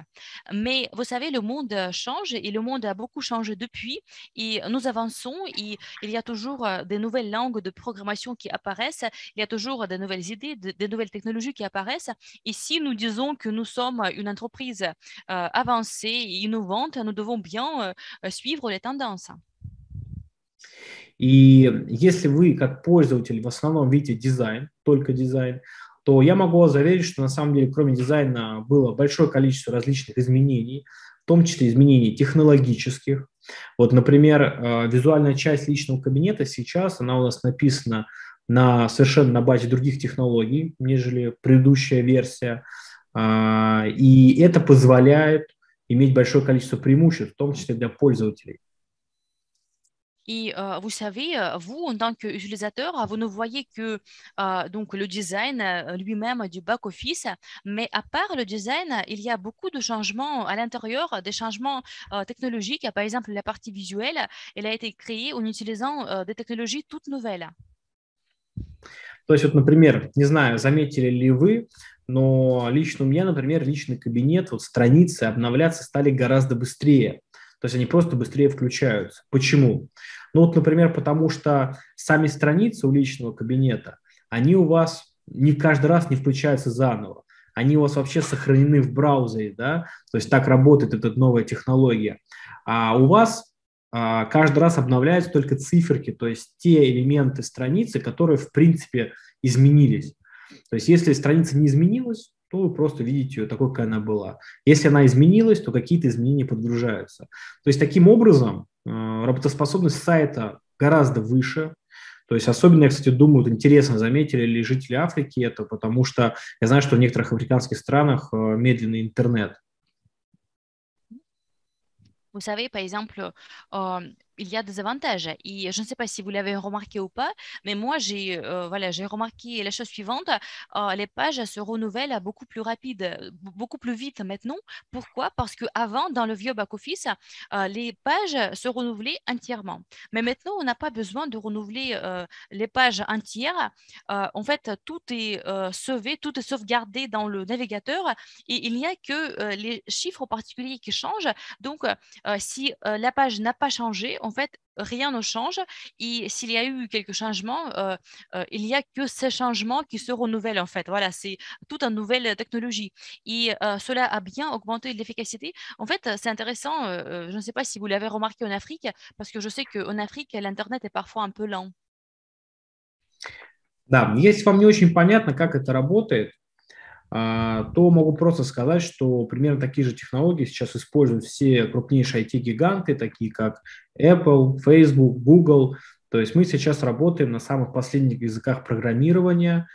Mais vous savez, le monde change et le monde a beaucoup changé depuis et nous avançons et il y a toujours euh, des nouvelles langues de programmation qui apparaissent, il y a toujours des nouvelles idées, des nouvelles technologies qui apparaissent. Et si nous disons que nous sommes une entreprise avancée et innovante, nous devons bien suivre les tendances. И если вы как пользователь в основном видите дизайн, только дизайн, то я могу вас заверить, что на самом деле кроме дизайна было большое количество различных изменений, в том числе изменений технологических. Вот, например, э, визуальная часть личного кабинета сейчас, она у нас написана на совершенно на базе других технологий, нежели предыдущая версия. А, и это позволяет иметь большое количество преимуществ, в том числе для пользователей. Et euh, vous savez, euh, vous, en tant qu'utilisateur, vous ne voyez que euh, donc le design lui-même du back-office, mais à part le design, il y a beaucoup de changements à l'intérieur, des changements technologiques. Par exemple, la partie visuelle, elle a été créée en utilisant des technologies toutes nouvelles. То есть, вот, например, не знаю, заметили ли вы, но лично у меня, например, личный кабинет, вот страницы обновляться стали гораздо быстрее. То есть они просто быстрее включаются. Почему? Ну вот, например, потому что сами страницы у личного кабинета, они у вас не каждый раз не включаются заново. Они у вас вообще сохранены в браузере, да, то есть так работает эта новая технология. А у вас а, каждый раз обновляются только циферки, то есть те элементы страницы, которые в принципе изменились. То есть если страница не изменилась, то вы просто видите ее такой, какая она была. Если она изменилась, то какие-то изменения подгружаются. То есть таким образом э, работоспособность сайта гораздо выше, То есть особенно, я, кстати, думаю, интересно, заметили ли жители Африки это, потому что я знаю, что в некоторых африканских странах э, медленный интернет. Vous savez, par exemple, euh, il y a des avantages. Et je ne sais pas si vous l'avez remarqué ou pas, mais moi, j'ai euh, voilà, remarqué la chose suivante. Euh, les pages se renouvellent beaucoup plus rapide, beaucoup plus vite maintenant. Pourquoi? Parce qu'avant, dans le vieux back-office, euh, les pages se renouvelaient entièrement. Mais maintenant, on n'a pas besoin de renouveler les pages entières. en fait, tout est sauvé, tout est sauvegardé dans le navigateur et il n'y a que les chiffres particuliers qui changent. Donc, si la page n'a pas changé, en fait, rien ne change. Et s'il y a eu quelques changements, euh, euh, il n'y a que ces changements qui se renouvellent, en fait. Voilà, c'est toute une nouvelle technologie. Et euh, cela a bien augmenté l'efficacité. En fait, c'est intéressant, je ne sais pas si vous l'avez remarqué en Afrique, parce que je sais qu'en Afrique, l'Internet est parfois un peu lent. Да, если вам не очень понятно, как это работает, А, то могу просто сказать, что примерно такие же технологии сейчас используют все крупнейшие IT-гиганты, такие как Apple, Facebook, Google. То есть мы сейчас работаем на самых последних языках программирования,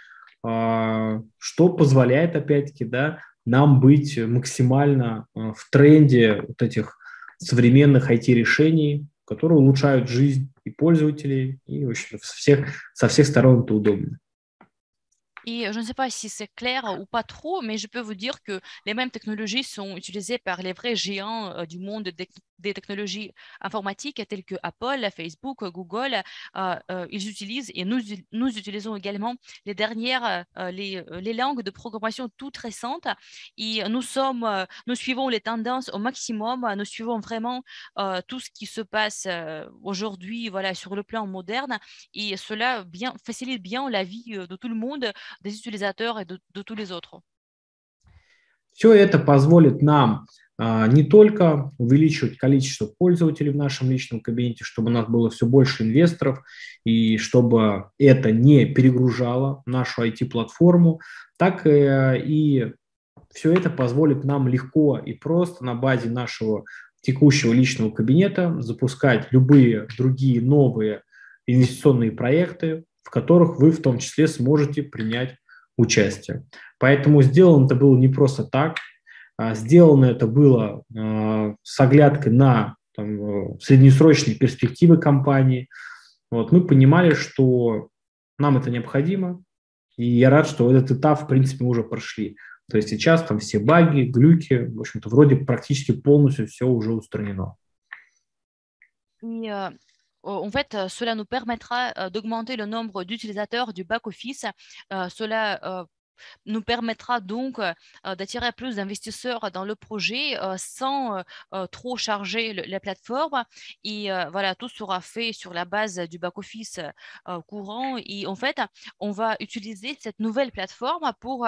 а, что позволяет, опять-таки, да, нам быть максимально а, в тренде вот этих современных IT-решений, которые улучшают жизнь и пользователей, и в общем, со всех, со всех сторон это удобно. Et je ne sais pas si c'est clair ou pas trop, mais je peux vous dire que les mêmes technologies sont utilisées par les vrais géants euh, du monde des technologies informatiques telles que Apple, Facebook, Google. Euh, euh, ils utilisent et nous, nous utilisons également les dernières, les, les, langues de programmation toutes récentes. Et nous, sommes, nous suivons les tendances au maximum. Nous suivons vraiment tout ce qui se passe aujourd'hui voilà, sur le plan moderne. Et cela bien, facilite bien la vie de tout le monde des utilisateurs et de, de tous les autres. Все это позволит нам а, не только увеличивать количество пользователей в нашем личном кабинете, чтобы у нас было все больше инвесторов и чтобы это не перегружало нашу IT-платформу, так и все это позволит нам легко и просто на базе нашего текущего личного кабинета запускать любые другие новые инвестиционные проекты, в которых вы в том числе сможете принять участие. Поэтому сделано это было не просто так, а сделано это было а, с оглядкой на там, среднесрочные перспективы компании. Вот, мы понимали, что нам это необходимо, и я рад, что этот этап, в принципе, мы уже прошли. То есть сейчас там все баги, глюки, в общем-то, вроде практически полностью все уже устранено. И en fait, cela nous permettra d'augmenter le nombre d'utilisateurs du back-office. cela nous permettra donc d'attirer plus d'investisseurs dans le projet sans trop charger la plateforme. Et voilà, tout sera fait sur la base du back-office courant. Et en fait, on va utiliser cette nouvelle plateforme pour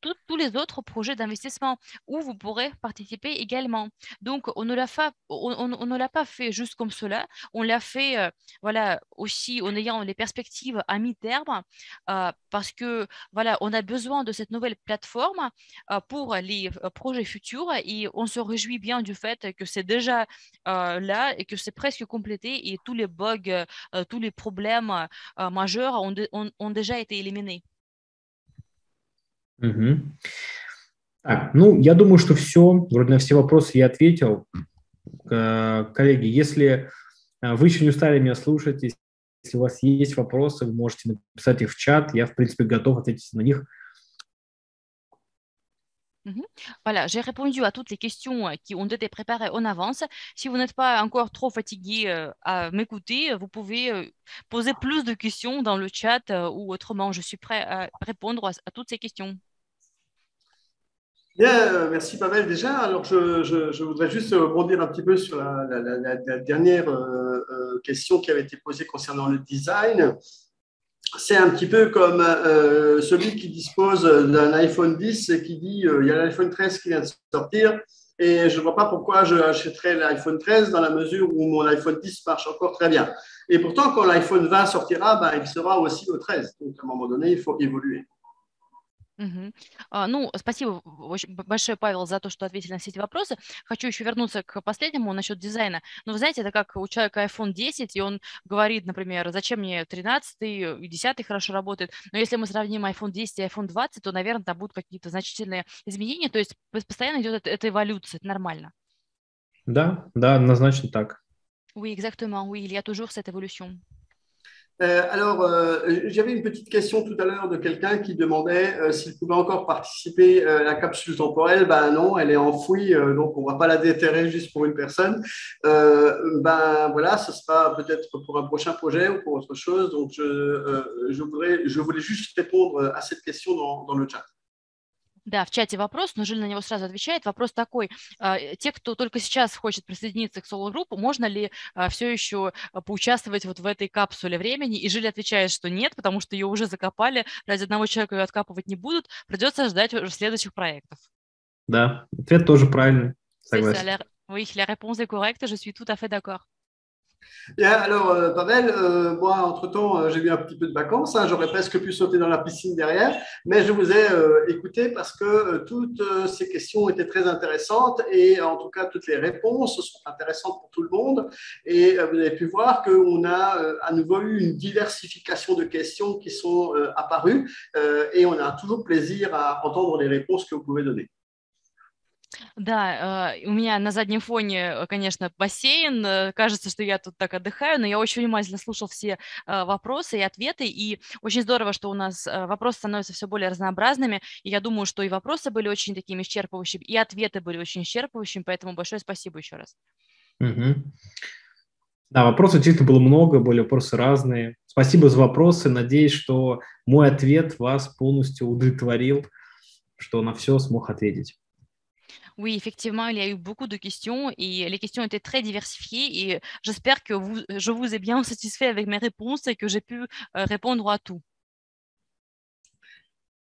tous les autres projets d'investissement où vous pourrez participer également. Donc, on ne l'a pas, on, ne l'a pas fait juste comme cela. On l'a fait, euh, voilà, aussi en ayant les perspectives à mi-terme, euh, parce que voilà, on a besoin de cette nouvelle plateforme euh, pour les projets futurs et on se réjouit bien du fait que c'est déjà là et que c'est presque complété et tous les bugs, tous les problèmes majeurs ont déjà été éliminés. Угу. Так, ну, я думаю, что все. Вроде на все вопросы я ответил. Э, коллеги, если э, вы еще не устали меня слушать, если у вас есть вопросы, вы можете написать их в чат. Я, в принципе, готов ответить на них Mmh voilà, j'ai répondu à toutes les questions euh, qui ont été préparées en avance. Si vous n'êtes pas encore trop fatigué euh, à m'écouter, vous pouvez euh, poser plus de questions dans le chat ou autrement. Je suis prêt à répondre à, toutes ces questions. Bien, merci Pavel déjà. Alors je, voudrais juste rebondir un petit peu sur la dernière question qui avait été posée concernant le design c'est un petit peu comme euh, celui qui dispose d'un iPhone 10 et qui dit euh, il y a l'iPhone 13 qui vient de sortir et je ne vois pas pourquoi je achèterais l'iPhone 13 dans la mesure où mon iPhone 10 marche encore très bien. Et pourtant, quand l'iPhone 20 sortira, ben, il sera aussi au 13. Donc, à un moment donné, il faut évoluer. Мгм. А, Ну, спасибо очень большое, Павел, за то, что ответили на все эти вопросы. Хочу еще вернуться к последнему насчет дизайна. Ну, вы знаете, это как у человека iPhone 10, и он говорит, например, зачем мне 13 и 10 хорошо работает. Но если мы сравним iPhone 10 и iPhone 20, то, наверное, там будут какие-то значительные изменения. То есть пос- постоянно идет эта, эта эволюция, это нормально. Да, да, однозначно так. Oui, exactement. Oui, il y a toujours cette évolution. Euh, alors, euh, j'avais une petite question tout à l'heure de quelqu'un qui demandait euh, s'il pouvait encore participer à la capsule temporelle. Ben non, elle est enfouie, donc on ne va pas la déterrer juste pour une personne. Ben voilà, ce sera peut-être pour un prochain projet ou pour autre chose. Donc, je, voudrais, voulais juste répondre à cette question dans le chat. Да, в чате вопрос, но Жиль на него сразу отвечает. Вопрос такой. а, Те, кто только сейчас хочет присоединиться к Group, можно ли все еще а, поучаствовать вот в этой капсуле времени? И Жиль отвечает, что нет, потому что ее уже закопали, ради одного человека ее откапывать не будут, придется ждать уже следующих проектов. Да, ответ тоже правильный. Согласен. Oui, la réponse est correcte, je suis tout à fait d'accord. Bien, alors, euh, Pavel, euh, moi, entre-temps, euh, j'ai eu un petit peu de vacances. hein, J'aurais presque pu sauter dans la piscine derrière, mais je vous ai écouté parce que toutes ces questions étaient très intéressantes et en tout cas, toutes les réponses sont intéressantes pour tout le monde. Et vous avez pu voir qu'on a à nouveau eu une diversification de questions qui sont apparues et on a toujours plaisir à entendre les réponses que vous pouvez donner. Да, э, у меня на заднем фоне, э, конечно, бассейн. э, Кажется, что я тут так отдыхаю, но я очень внимательно слушал все вопросы и ответы, и очень здорово, что у нас вопросы становятся все более разнообразными. И я думаю, что и вопросы были очень такими исчерпывающими, и ответы были очень исчерпывающими, поэтому большое спасибо еще раз. Мгм. Да, вопросов действительно было много, были вопросы разные. Спасибо за вопросы. Надеюсь, что мой ответ вас полностью удовлетворил, что на все смог ответить. Oui, effectivement, il y a eu beaucoup de questions et les questions étaient très diversifiées et j'espère que vous, je vous ai bien (laughs) satisfait avec mes réponses et que j'ai pu euh, répondre à tout.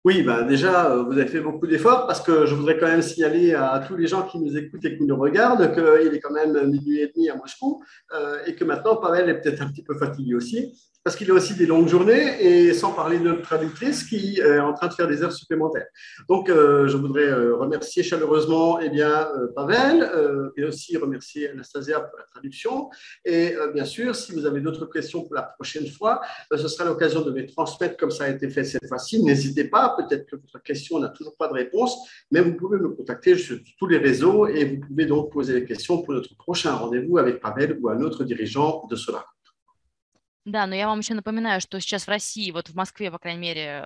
Oui, ben déjà, euh, vous avez fait beaucoup d'efforts parce que je voudrais quand même signaler à tous les gens qui nous écoutent et qui nous regardent qu'il est quand même minuit et demi à Moscou euh, et que maintenant Pavel est peut-être un petit peu fatigué aussi parce qu'il a aussi des longues journées et sans parler de notre traductrice qui est en train de faire des heures supplémentaires. Donc, euh, je voudrais euh, remercier chaleureusement eh bien, euh, Pavel euh, et aussi remercier Anastasia pour la traduction. Et euh, bien sûr, si vous avez d'autres questions pour la prochaine fois, euh, ce sera l'occasion de les transmettre comme ça a été fait cette fois-ci. N'hésitez pas, peut-être que votre question n'a toujours pas de réponse, mais vous pouvez me contacter sur tous les réseaux et vous pouvez donc poser des questions pour notre prochain rendez-vous avec Pavel ou un autre dirigeant de Solar. Да, но я вам еще напоминаю, что сейчас в России, вот в Москве, по крайней мере,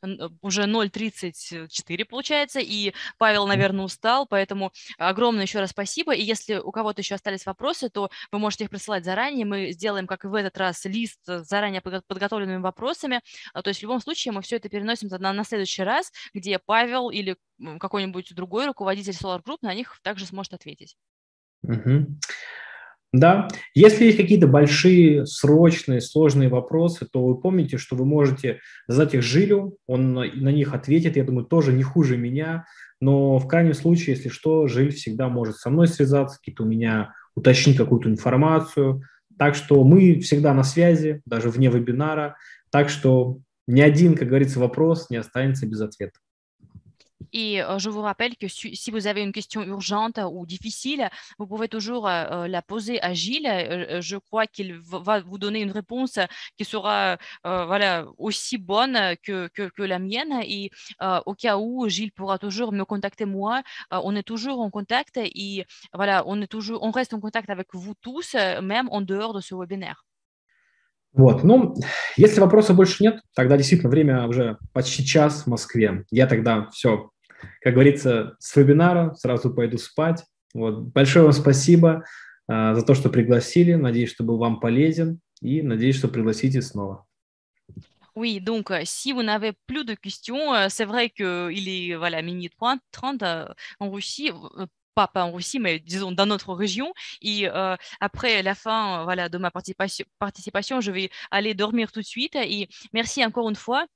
н- э, уже 0.34 получается, и Павел, наверное, устал, поэтому огромное еще раз спасибо. И если у кого-то еще остались вопросы, то вы можете их присылать заранее. Мы сделаем, как и в этот раз, лист с заранее подго- подготовленными вопросами. А, То есть в любом случае мы все это переносим на, на следующий раз, где Павел или какой-нибудь другой руководитель Solar Group на них также сможет ответить. Мгм. Да, если есть какие-то большие, срочные, сложные вопросы, то вы помните, что вы можете задать их Жилю, он на, них ответит, я думаю, тоже не хуже меня, но в крайнем случае, если что, Жиль всегда может со мной связаться, какие-то у меня уточнить какую-то информацию, так что мы всегда на связи, даже вне вебинара, так что ни один, как говорится, вопрос не останется без ответа. Et euh, je vous rappelle que su- si vous avez une question urgente ou difficile, vous pouvez toujours euh, euh, la poser à Gilles. Euh, euh, je crois qu'il va- va vous donner une réponse qui sera euh, voilà, aussi bonne que, que, que la mienne. Et euh, au cas où, Gilles pourra toujours me contacter moi. Euh, on est toujours en contact et voilà, on, est toujours, on reste en contact avec vous tous, euh, même en dehors de ce webinaire. Вот, ну, если вопросов больше нет, тогда действительно время уже почти час в Москве. Я тогда все, как говорится, с вебинара сразу пойду спать. Вот, большое вам спасибо а, за то, что пригласили. Надеюсь, что был вам полезен и надеюсь, что пригласите снова. Oui, donc euh, si vous n'avez plus de questions, euh, c'est vrai qu'il est voilà, minuit 30 30 euh, en Russie, euh, pas, pas en Russie, mais disons dans notre région. Et euh, après la fin euh, voilà, de ma participation, je vais aller dormir tout de suite. Et merci encore une fois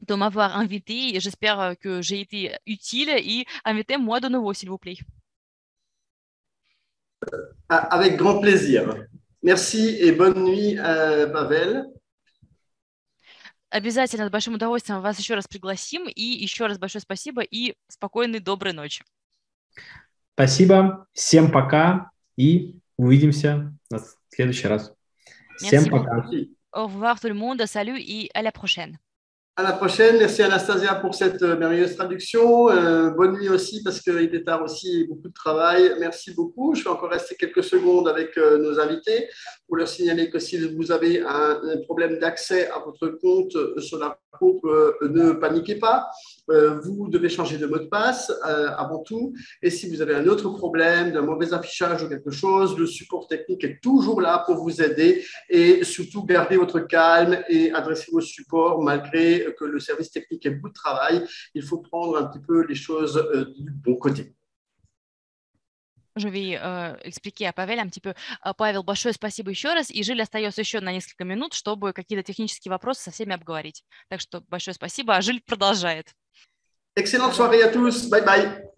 de m'avoir invité. J'espère euh, que j'ai été utile et invitez-moi de nouveau, s'il vous plaît. Ah, Avec grand plaisir. Merci et bonne nuit, euh, Pavel. Обязательно с большим удовольствием вас еще раз пригласим. И еще раз большое спасибо и спокойной доброй ночи. Спасибо. Всем пока и увидимся в следующий раз. Всем Merci пока. Au revoir tout le monde. Salut et à la prochaine. À la prochaine. Merci Anastasia pour cette euh, merveilleuse traduction. Euh, bonne nuit aussi parce qu'il était tard aussi beaucoup de travail. Merci beaucoup. Je vais encore rester quelques secondes avec euh, nos invités pour leur signaler que si vous avez un, problème d'accès à votre compte sur la euh, ne paniquez pas. Euh, vous devez changer de mot de passe euh, avant tout. Et si vous avez un autre problème, d'un mauvais affichage ou quelque chose, le support technique est toujours là pour vous aider. Et surtout, gardez votre calme et adressez vos supports malgré que le service technique est bout de travail. Il faut prendre un petit peu les choses euh, du bon côté. Je vais euh, expliquer à Павел un petit peu. Павел, большое спасибо еще раз. И Жиль остается еще на несколько минут, чтобы какие-то технические вопросы со всеми обговорить. Так что большое спасибо. А Жиль продолжает. Excellente soirée à tous. Bye bye.